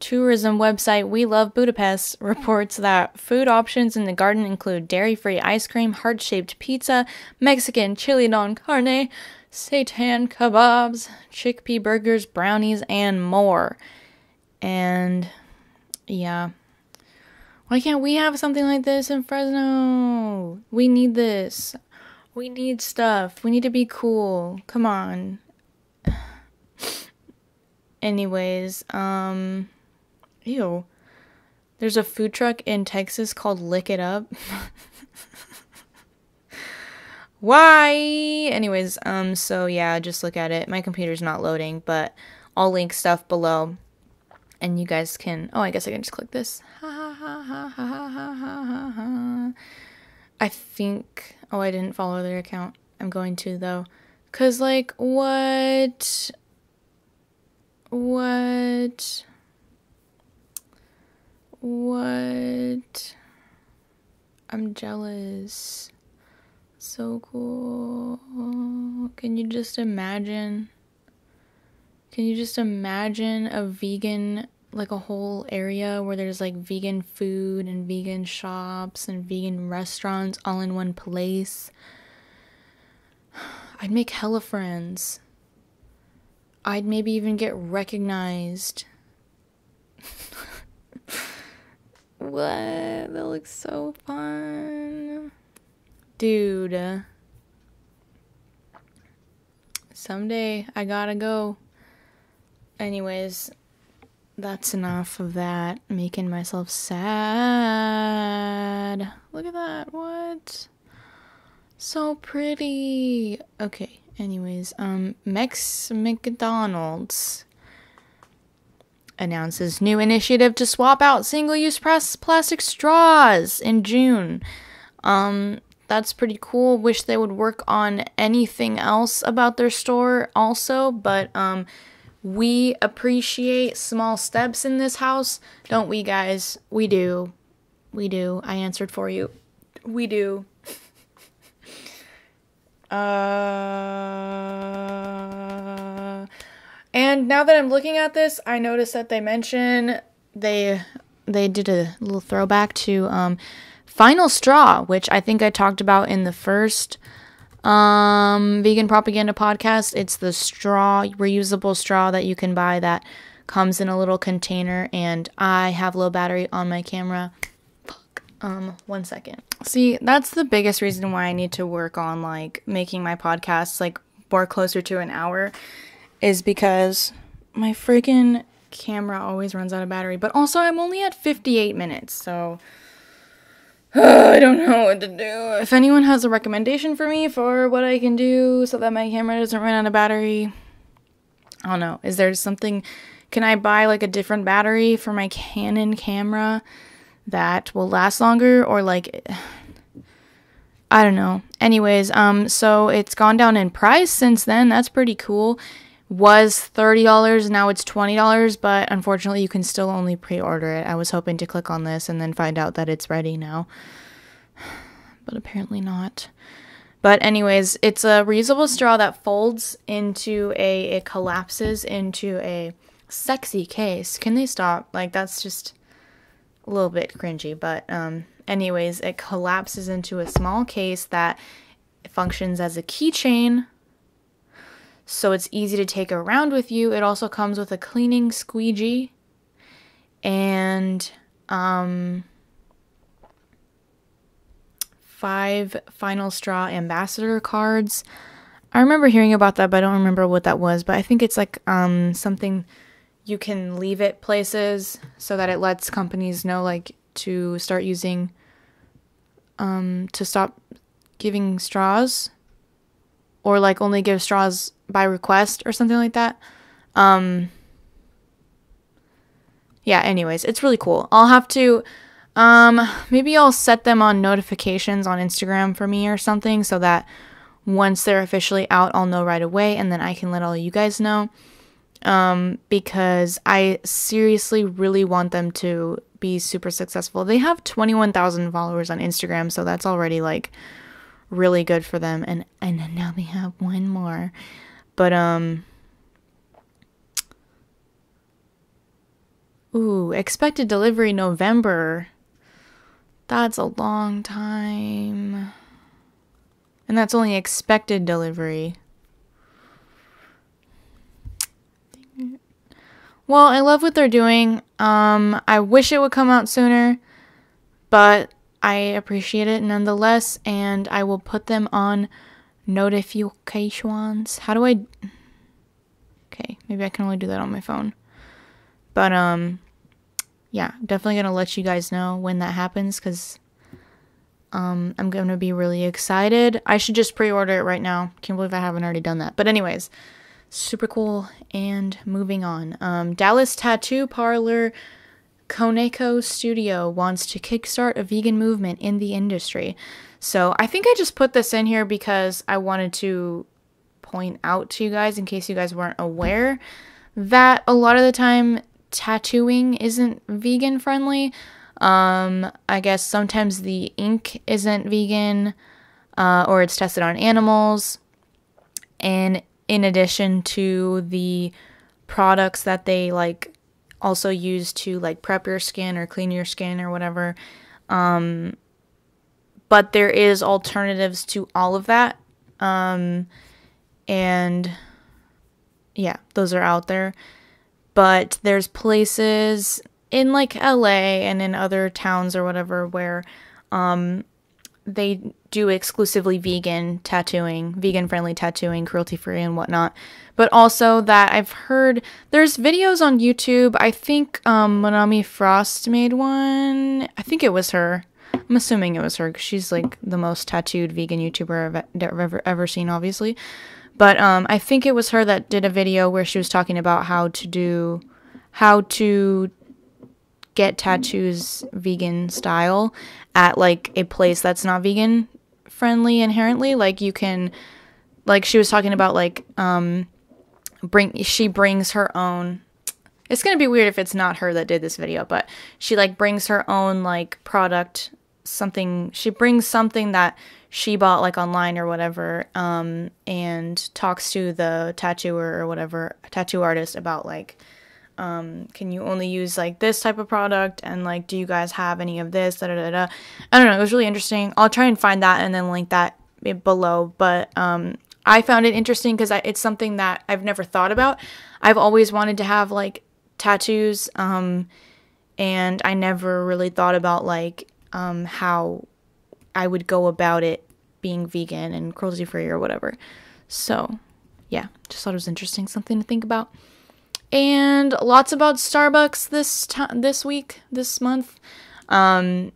Tourism website We Love Budapest reports that food options in the garden include dairy free ice cream, heart shaped pizza, Mexican chili don carne, seitan kebabs, chickpea burgers, brownies, and more. And yeah. Why can't we have something like this in Fresno? We need this. We need stuff. We need to be cool. Come on. Anyways, um, ew. There's a food truck in Texas called Lick It Up. Why? Anyways, um, so yeah, just look at it. My computer's not loading, but I'll link stuff below. And you guys can. Oh, I guess I can just click this. I think. Oh, I didn't follow their account. I'm going to, though Cause like what what what I'm jealous. So cool. Can you just imagine? Can you just imagine a vegan like a whole area where there's like vegan food and vegan shops and vegan restaurants all in one place? I'd make hella friends. I'd maybe even get recognized. What? That looks so fun. Dude. Someday I gotta go. Anyways, that's enough of that. Making myself sad. Look at that. What? So pretty. Okay. Anyways, um, Mex McDonald's announces new initiative to swap out single-use press plastic straws in June. Um, that's pretty cool. Wish they would work on anything else about their store also, but um, we appreciate small steps in this house, don't we, guys? We do. We do. I answered for you. We do. Uh, and now that I'm looking at this, I notice that they mention they they did a little throwback to um, Final Straw, which I think I talked about in the first um, vegan propaganda podcast. It's the straw, reusable straw that you can buy that comes in a little container, and I have low battery on my camera. Um, one second. See, that's the biggest reason why I need to work on like making my podcasts like more closer to an hour is because my freaking camera always runs out of battery. But also, I'm only at 58 minutes, so uh, I don't know what to do. If anyone has a recommendation for me for what I can do so that my camera doesn't run out of battery, I don't know. Is there something? Can I buy like a different battery for my Canon camera? that will last longer or like I don't know. Anyways, um so it's gone down in price since then. That's pretty cool. Was $30, now it's $20, but unfortunately you can still only pre-order it. I was hoping to click on this and then find out that it's ready now. But apparently not. But anyways, it's a reusable straw that folds into a it collapses into a sexy case. Can they stop? Like that's just a little bit cringy, but um, anyways, it collapses into a small case that functions as a keychain. So it's easy to take around with you. It also comes with a cleaning squeegee and um, five Final Straw ambassador cards. I remember hearing about that, but I don't remember what that was. But I think it's like um, something you can leave it places so that it lets companies know like to start using um to stop giving straws or like only give straws by request or something like that. Um yeah, anyways, it's really cool. I'll have to um maybe I'll set them on notifications on Instagram for me or something so that once they're officially out, I'll know right away and then I can let all you guys know um, because I seriously really want them to be super successful. They have 21,000 followers on Instagram, so that's already like really good for them. And and now they have one more. But um Ooh, expected delivery November. That's a long time. And that's only expected delivery. Well, I love what they're doing. Um, I wish it would come out sooner, but I appreciate it nonetheless, and I will put them on notifications. How do I? Okay, maybe I can only do that on my phone. But um, yeah, definitely gonna let you guys know when that happens because um, I'm gonna be really excited. I should just pre-order it right now. Can't believe I haven't already done that. But anyways super cool. And moving on, um, Dallas Tattoo Parlor Koneko Studio wants to kickstart a vegan movement in the industry. So I think I just put this in here because I wanted to point out to you guys in case you guys weren't aware that a lot of the time tattooing isn't vegan friendly. Um, I guess sometimes the ink isn't vegan uh, or it's tested on animals. And in addition to the products that they like also use to like prep your skin or clean your skin or whatever. Um, but there is alternatives to all of that. Um, and yeah, those are out there. But there's places in like LA and in other towns or whatever where um, they do exclusively vegan tattooing, vegan friendly tattooing, cruelty free and whatnot. But also that I've heard there's videos on YouTube. I think um, Monami Frost made one. I think it was her. I'm assuming it was her because she's like the most tattooed vegan YouTuber I've ever, ever seen, obviously. But um, I think it was her that did a video where she was talking about how to do, how to get tattoos vegan style at like a place that's not vegan friendly inherently. Like you can, like she was talking about like um, bring she brings her own. It's gonna be weird if it's not her that did this video, but she like brings her own like product, something. She brings something that she bought like online or whatever, um, and talks to the tattooer or whatever tattoo artist about like um, can you only use like this type of product? And like do you guys have any of this? Da, da, da, da. i don't know. It was really interesting. I'll try and find that and then link that below. But um, i found it interesting because it's something that i've never thought about. I've always wanted to have like tattoos um, and i never really thought about like um, how i would go about it being vegan and cruelty free or whatever so yeah just thought it was interesting something to think about and lots about Starbucks this time this week, this month. Um,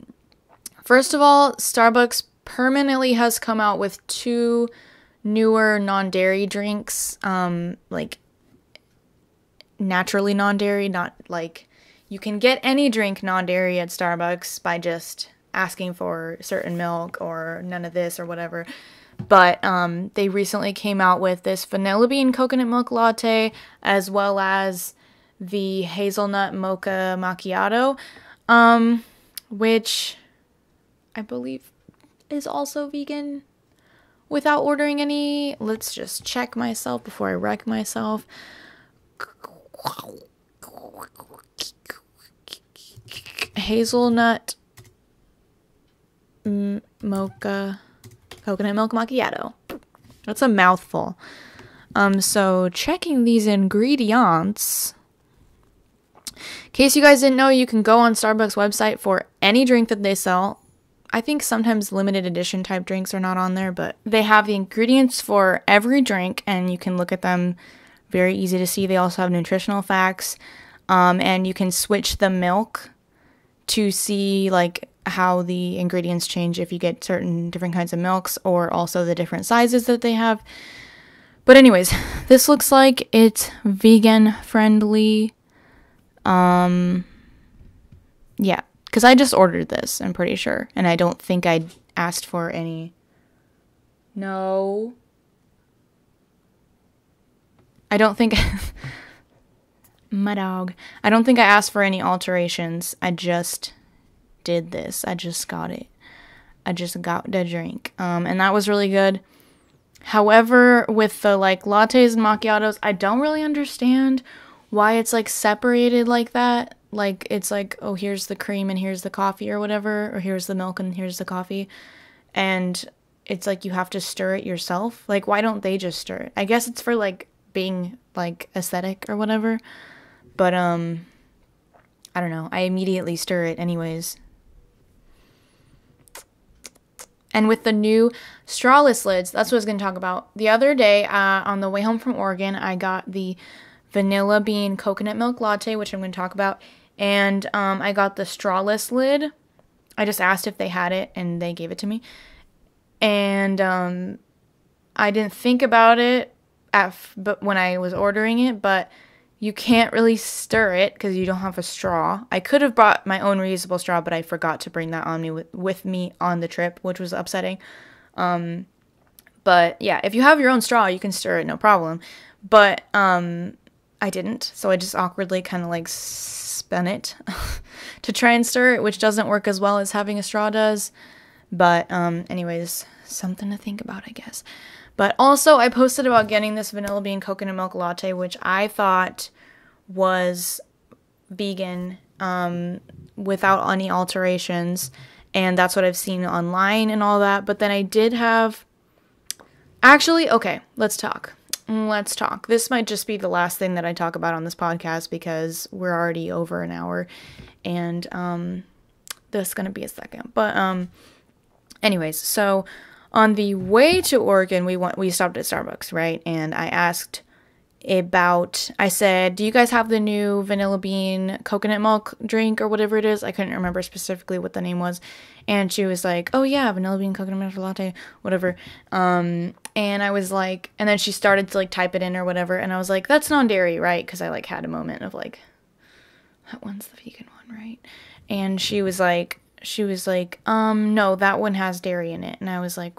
first of all, Starbucks permanently has come out with two newer non-dairy drinks, um, like naturally non-dairy, not like you can get any drink non-dairy at Starbucks by just asking for certain milk or none of this or whatever. But um, they recently came out with this vanilla bean coconut milk latte as well as the hazelnut mocha macchiato, um, which I believe is also vegan without ordering any. Let's just check myself before I wreck myself. Hazelnut mocha coconut milk macchiato. That's a mouthful. Um, so checking these ingredients. In case you guys didn't know, you can go on Starbucks website for any drink that they sell. I think sometimes limited edition type drinks are not on there, but they have the ingredients for every drink and you can look at them very easy to see. They also have nutritional facts. Um, and you can switch the milk to see like how the ingredients change if you get certain different kinds of milks or also the different sizes that they have. But anyways, this looks like it's vegan friendly. Um yeah, cuz I just ordered this, I'm pretty sure, and I don't think I asked for any No. I don't think my dog. I don't think I asked for any alterations. I just did this. I just got it. I just got the drink. Um, and that was really good. However, with the like lattes and macchiatos, I don't really understand why it's like separated like that. Like it's like, oh, here's the cream and here's the coffee or whatever, or here's the milk and here's the coffee. And it's like you have to stir it yourself. Like, why don't they just stir it? I guess it's for like being like aesthetic or whatever. But um I don't know. I immediately stir it anyways And with the new strawless lids, that's what I was going to talk about. The other day, uh, on the way home from Oregon, I got the vanilla bean coconut milk latte, which I'm going to talk about. And um, I got the strawless lid. I just asked if they had it, and they gave it to me. And um, I didn't think about it at f- but when I was ordering it, but you can't really stir it because you don't have a straw. I could have brought my own reusable straw, but I forgot to bring that on me with, with me on the trip, which was upsetting. Um, But yeah, if you have your own straw, you can stir it, no problem. But um, I didn't, so I just awkwardly kind of like spun it to try and stir it, which doesn't work as well as having a straw does. But um, anyways, something to think about, I guess. But also, I posted about getting this vanilla bean coconut milk latte, which I thought was vegan um, without any alterations. And that's what I've seen online and all that. But then I did have. Actually, okay, let's talk. Let's talk. This might just be the last thing that I talk about on this podcast because we're already over an hour. And um, this is going to be a second. But, um, anyways, so on the way to Oregon, we went, we stopped at Starbucks, right? And I asked about I said, "Do you guys have the new vanilla bean coconut milk drink or whatever it is?" I couldn't remember specifically what the name was. And she was like, "Oh yeah, vanilla bean coconut milk latte, whatever." Um and I was like, and then she started to like type it in or whatever, and I was like, "That's non-dairy, right?" cuz I like had a moment of like that one's the vegan one, right? And she was like she was like, "Um no, that one has dairy in it." And I was like,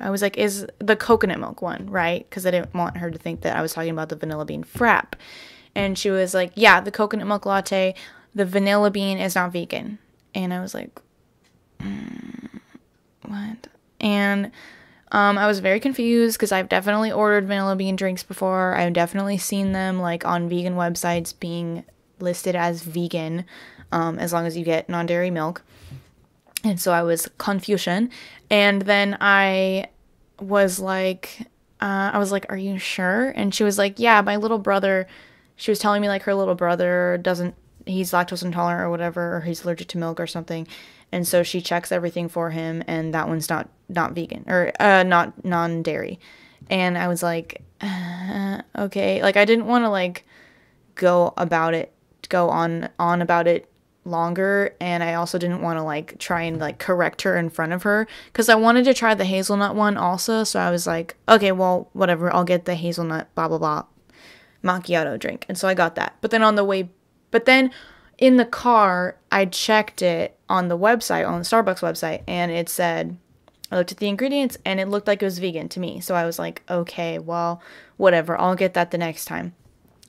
I was like, is the coconut milk one, right? Because I didn't want her to think that I was talking about the vanilla bean frap. And she was like, yeah, the coconut milk latte, the vanilla bean is not vegan. And I was like, mm, what? And um, I was very confused because I've definitely ordered vanilla bean drinks before. I've definitely seen them like on vegan websites being listed as vegan um, as long as you get non dairy milk. And so I was confusion. And then I was like, uh, I was like, Are you sure? And she was like, Yeah, my little brother, she was telling me like her little brother doesn't, he's lactose intolerant or whatever, or he's allergic to milk or something. And so she checks everything for him, and that one's not not vegan or uh, not non dairy. And I was like, uh, okay, like I didn't want to like go about it, go on on about it longer and I also didn't want to like try and like correct her in front of her cuz I wanted to try the hazelnut one also so I was like okay well whatever I'll get the hazelnut blah blah blah macchiato drink and so I got that. But then on the way but then in the car I checked it on the website on the Starbucks website and it said I looked at the ingredients and it looked like it was vegan to me. So I was like okay well whatever I'll get that the next time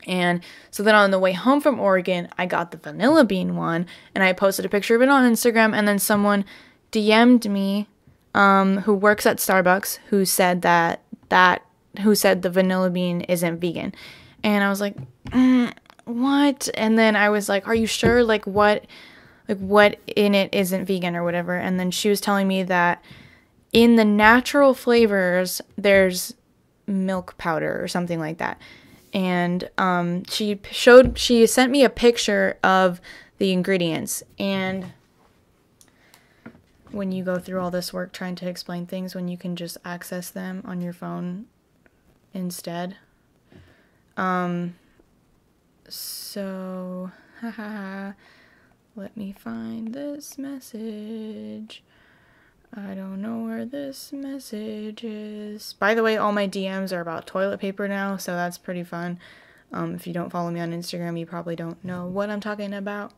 and so then on the way home from Oregon, I got the vanilla bean one and I posted a picture of it on Instagram. And then someone DM'd me um, who works at Starbucks who said that that who said the vanilla bean isn't vegan. And I was like, mm, what? And then I was like, are you sure? Like what? Like what in it isn't vegan or whatever? And then she was telling me that in the natural flavors, there's milk powder or something like that and um, she showed she sent me a picture of the ingredients. And when you go through all this work trying to explain things when you can just access them on your phone instead. Um so let me find this message I don't know where this message is. By the way, all my DMs are about toilet paper now, so that's pretty fun. Um, if you don't follow me on Instagram, you probably don't know what I'm talking about.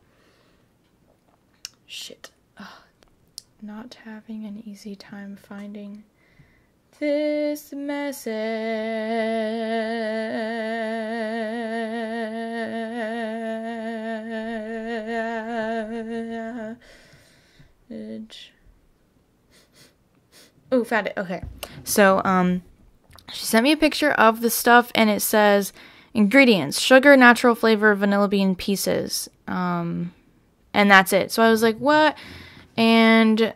Shit. Ugh. Not having an easy time finding this message. Oh, found it. Okay. So, um, she sent me a picture of the stuff and it says ingredients sugar, natural flavor, vanilla bean pieces. Um, and that's it. So I was like, what? And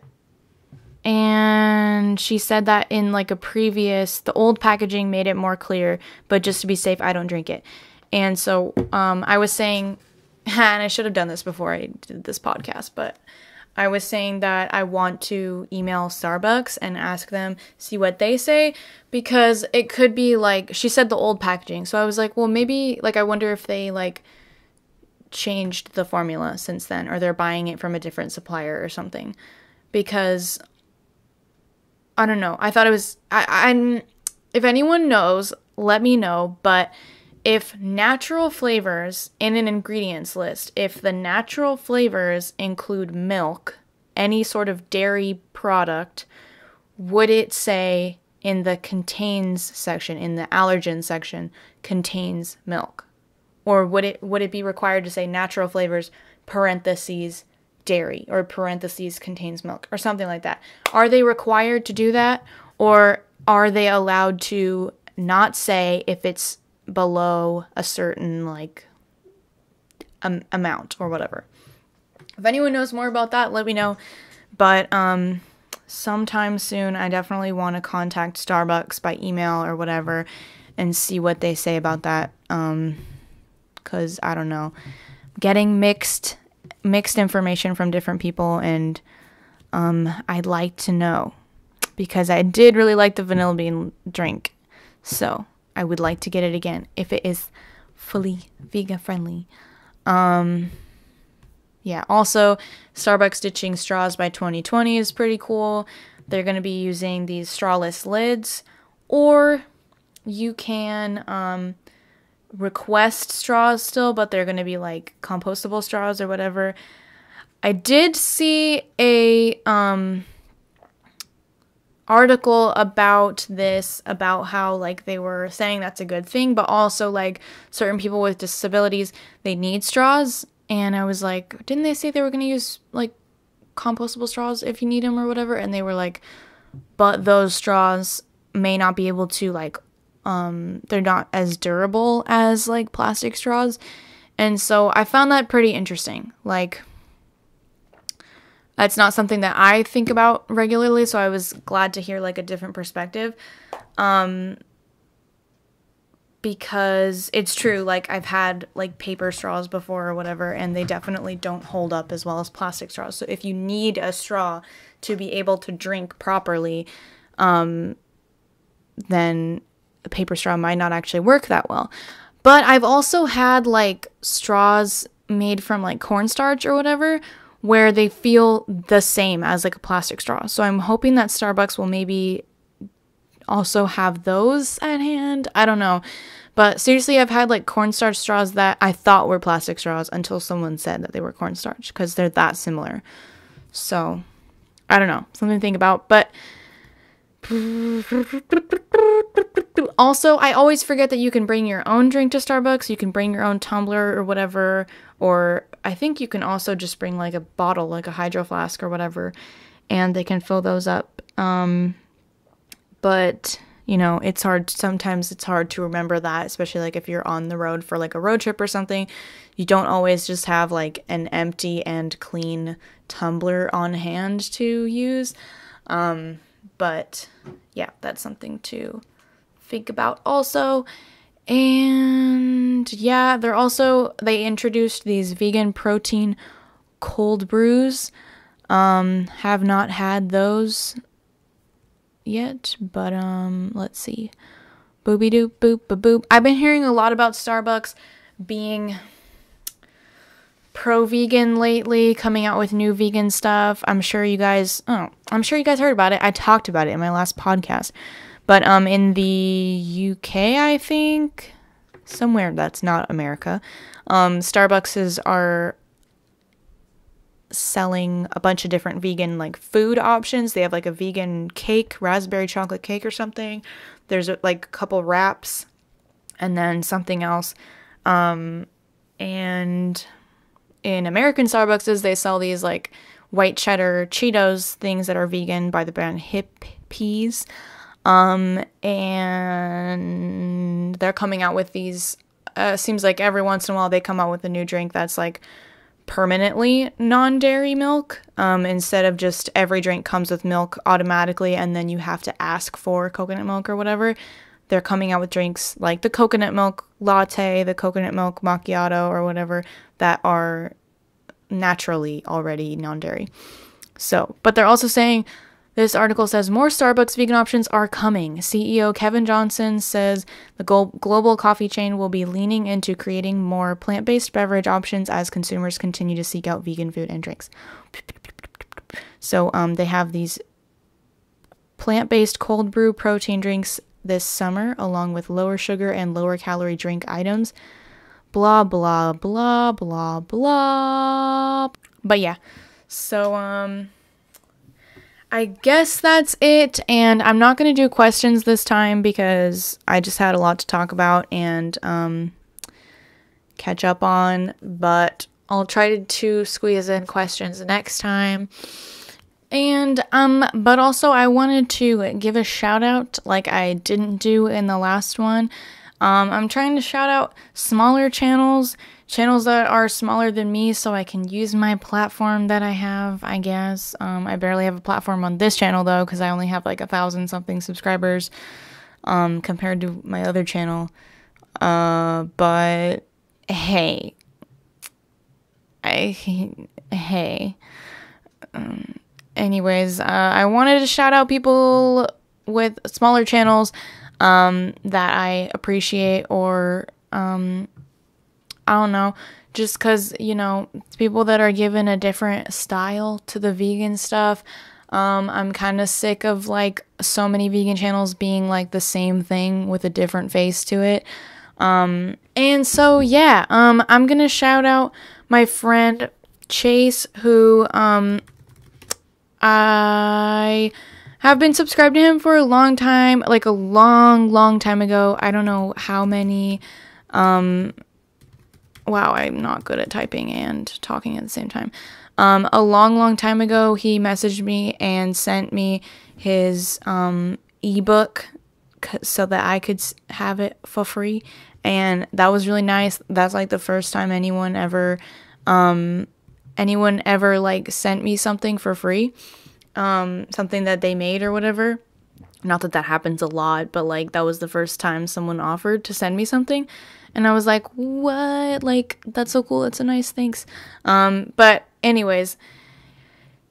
and she said that in like a previous the old packaging made it more clear but just to be safe i don't drink it and so um, i was saying and i should have done this before i did this podcast but I was saying that I want to email Starbucks and ask them, see what they say, because it could be like, she said the old packaging. So I was like, well, maybe, like, I wonder if they, like, changed the formula since then, or they're buying it from a different supplier or something. Because, I don't know. I thought it was, I, I'm, if anyone knows, let me know, but if natural flavors in an ingredients list, if the natural flavors include milk, any sort of dairy product, would it say in the contains section, in the allergen section, contains milk? Or would it would it be required to say natural flavors parentheses dairy or parentheses contains milk or something like that? Are they required to do that or are they allowed to not say if it's below a certain like um, amount or whatever? If anyone knows more about that, let me know. But um sometime soon I definitely want to contact Starbucks by email or whatever and see what they say about that. Um cuz I don't know. Getting mixed mixed information from different people and um I'd like to know because I did really like the vanilla bean drink. So, I would like to get it again if it is fully vegan friendly. Um yeah, also, Starbucks ditching straws by 2020 is pretty cool. They're going to be using these strawless lids, or you can um, request straws still, but they're going to be like compostable straws or whatever. I did see a um, article about this about how like they were saying that's a good thing but also like certain people with disabilities they need straws and I was like, didn't they say they were going to use like compostable straws if you need them or whatever? And they were like, but those straws may not be able to like um they're not as durable as like plastic straws. And so I found that pretty interesting. Like that's not something that I think about regularly, so I was glad to hear like a different perspective. Um because it's true like i've had like paper straws before or whatever and they definitely don't hold up as well as plastic straws so if you need a straw to be able to drink properly um, then a paper straw might not actually work that well but i've also had like straws made from like cornstarch or whatever where they feel the same as like a plastic straw so i'm hoping that starbucks will maybe also have those at hand. I don't know. But seriously, I've had like cornstarch straws that I thought were plastic straws until someone said that they were cornstarch because they're that similar. So, I don't know. Something to think about. But also, I always forget that you can bring your own drink to Starbucks. You can bring your own tumbler or whatever. Or I think you can also just bring like a bottle, like a hydro flask or whatever. And they can fill those up. Um, but you know it's hard sometimes it's hard to remember that especially like if you're on the road for like a road trip or something you don't always just have like an empty and clean tumbler on hand to use um, but yeah that's something to think about also and yeah they're also they introduced these vegan protein cold brews um have not had those yet, but um, let's see. Booby doop boop ba boop. I've been hearing a lot about Starbucks being pro vegan lately, coming out with new vegan stuff. I'm sure you guys, oh, I'm sure you guys heard about it. I talked about it in my last podcast. But um, in the UK, I think somewhere that's not America, um, Starbucks are selling a bunch of different vegan like food options. They have like a vegan cake, raspberry chocolate cake or something. There's like a couple wraps and then something else. Um, and in American Starbucks, they sell these like white cheddar Cheetos things that are vegan by the brand Hip Peas. Um, and they're coming out with these. Uh, seems like every once in a while they come out with a new drink that's like permanently non dairy milk um, instead of just every drink comes with milk automatically and then you have to ask for coconut milk or whatever. They're coming out with drinks like the coconut milk latte, the coconut milk macchiato, or whatever that are naturally already non dairy. So, but they're also saying this article says more Starbucks vegan options are coming. CEO Kevin Johnson says the global coffee chain will be leaning into creating more plant based beverage options as consumers continue to seek out vegan food and drinks. So um, they have these plant based cold brew protein drinks this summer, along with lower sugar and lower calorie drink items. Blah, blah, blah, blah, blah. But yeah, so um I guess that's it. And I'm not going to do questions this time because I just had a lot to talk about and um, catch up on. But I'll try to squeeze in questions next time. And um but also I wanted to give a shout out like I didn't do in the last one. Um I'm trying to shout out smaller channels, channels that are smaller than me so I can use my platform that I have, I guess. Um I barely have a platform on this channel though cuz I only have like a thousand something subscribers um compared to my other channel. Uh but hey, I hey. Um, anyways, uh, I wanted to shout out people with smaller channels um, that I appreciate, or um, I don't know, just because, you know, people that are given a different style to the vegan stuff. Um, I'm kind of sick of like so many vegan channels being like the same thing with a different face to it. Um, and so, yeah, um, I'm gonna shout out my friend Chase, who um, I have been subscribed to him for a long time, like a long, long time ago. I don't know how many. Um, wow, I'm not good at typing and talking at the same time. Um, a long, long time ago, he messaged me and sent me his um, ebook so that I could have it for free. And that was really nice. That's like the first time anyone ever um, anyone ever like sent me something for free, um, something that they made or whatever. Not that that happens a lot, but like that was the first time someone offered to send me something. And I was like, what? Like, that's so cool. That's a nice thanks. Um, but, anyways,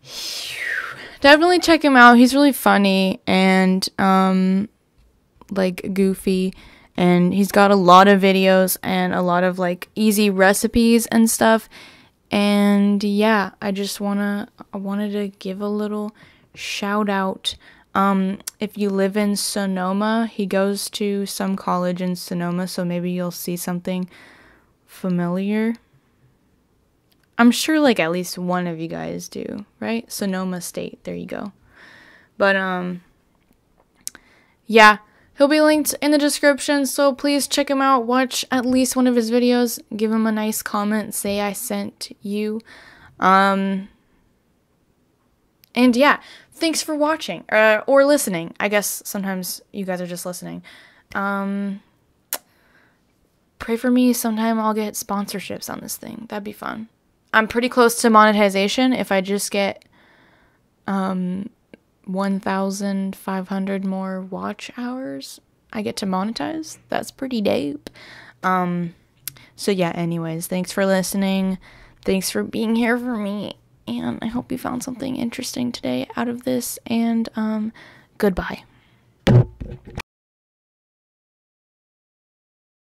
definitely check him out. He's really funny and, um, like, goofy and he's got a lot of videos and a lot of like easy recipes and stuff and yeah i just wanna i wanted to give a little shout out um if you live in sonoma he goes to some college in sonoma so maybe you'll see something familiar i'm sure like at least one of you guys do right sonoma state there you go but um yeah He'll be linked in the description, so please check him out. Watch at least one of his videos. Give him a nice comment. Say I sent you. Um, and yeah, thanks for watching uh, or listening. I guess sometimes you guys are just listening. Um, pray for me. Sometime I'll get sponsorships on this thing. That'd be fun. I'm pretty close to monetization. If I just get um 1,500 more watch hours, I get to monetize. That's pretty dope. Um, so, yeah, anyways, thanks for listening. Thanks for being here for me. And I hope you found something interesting today out of this. And um, goodbye.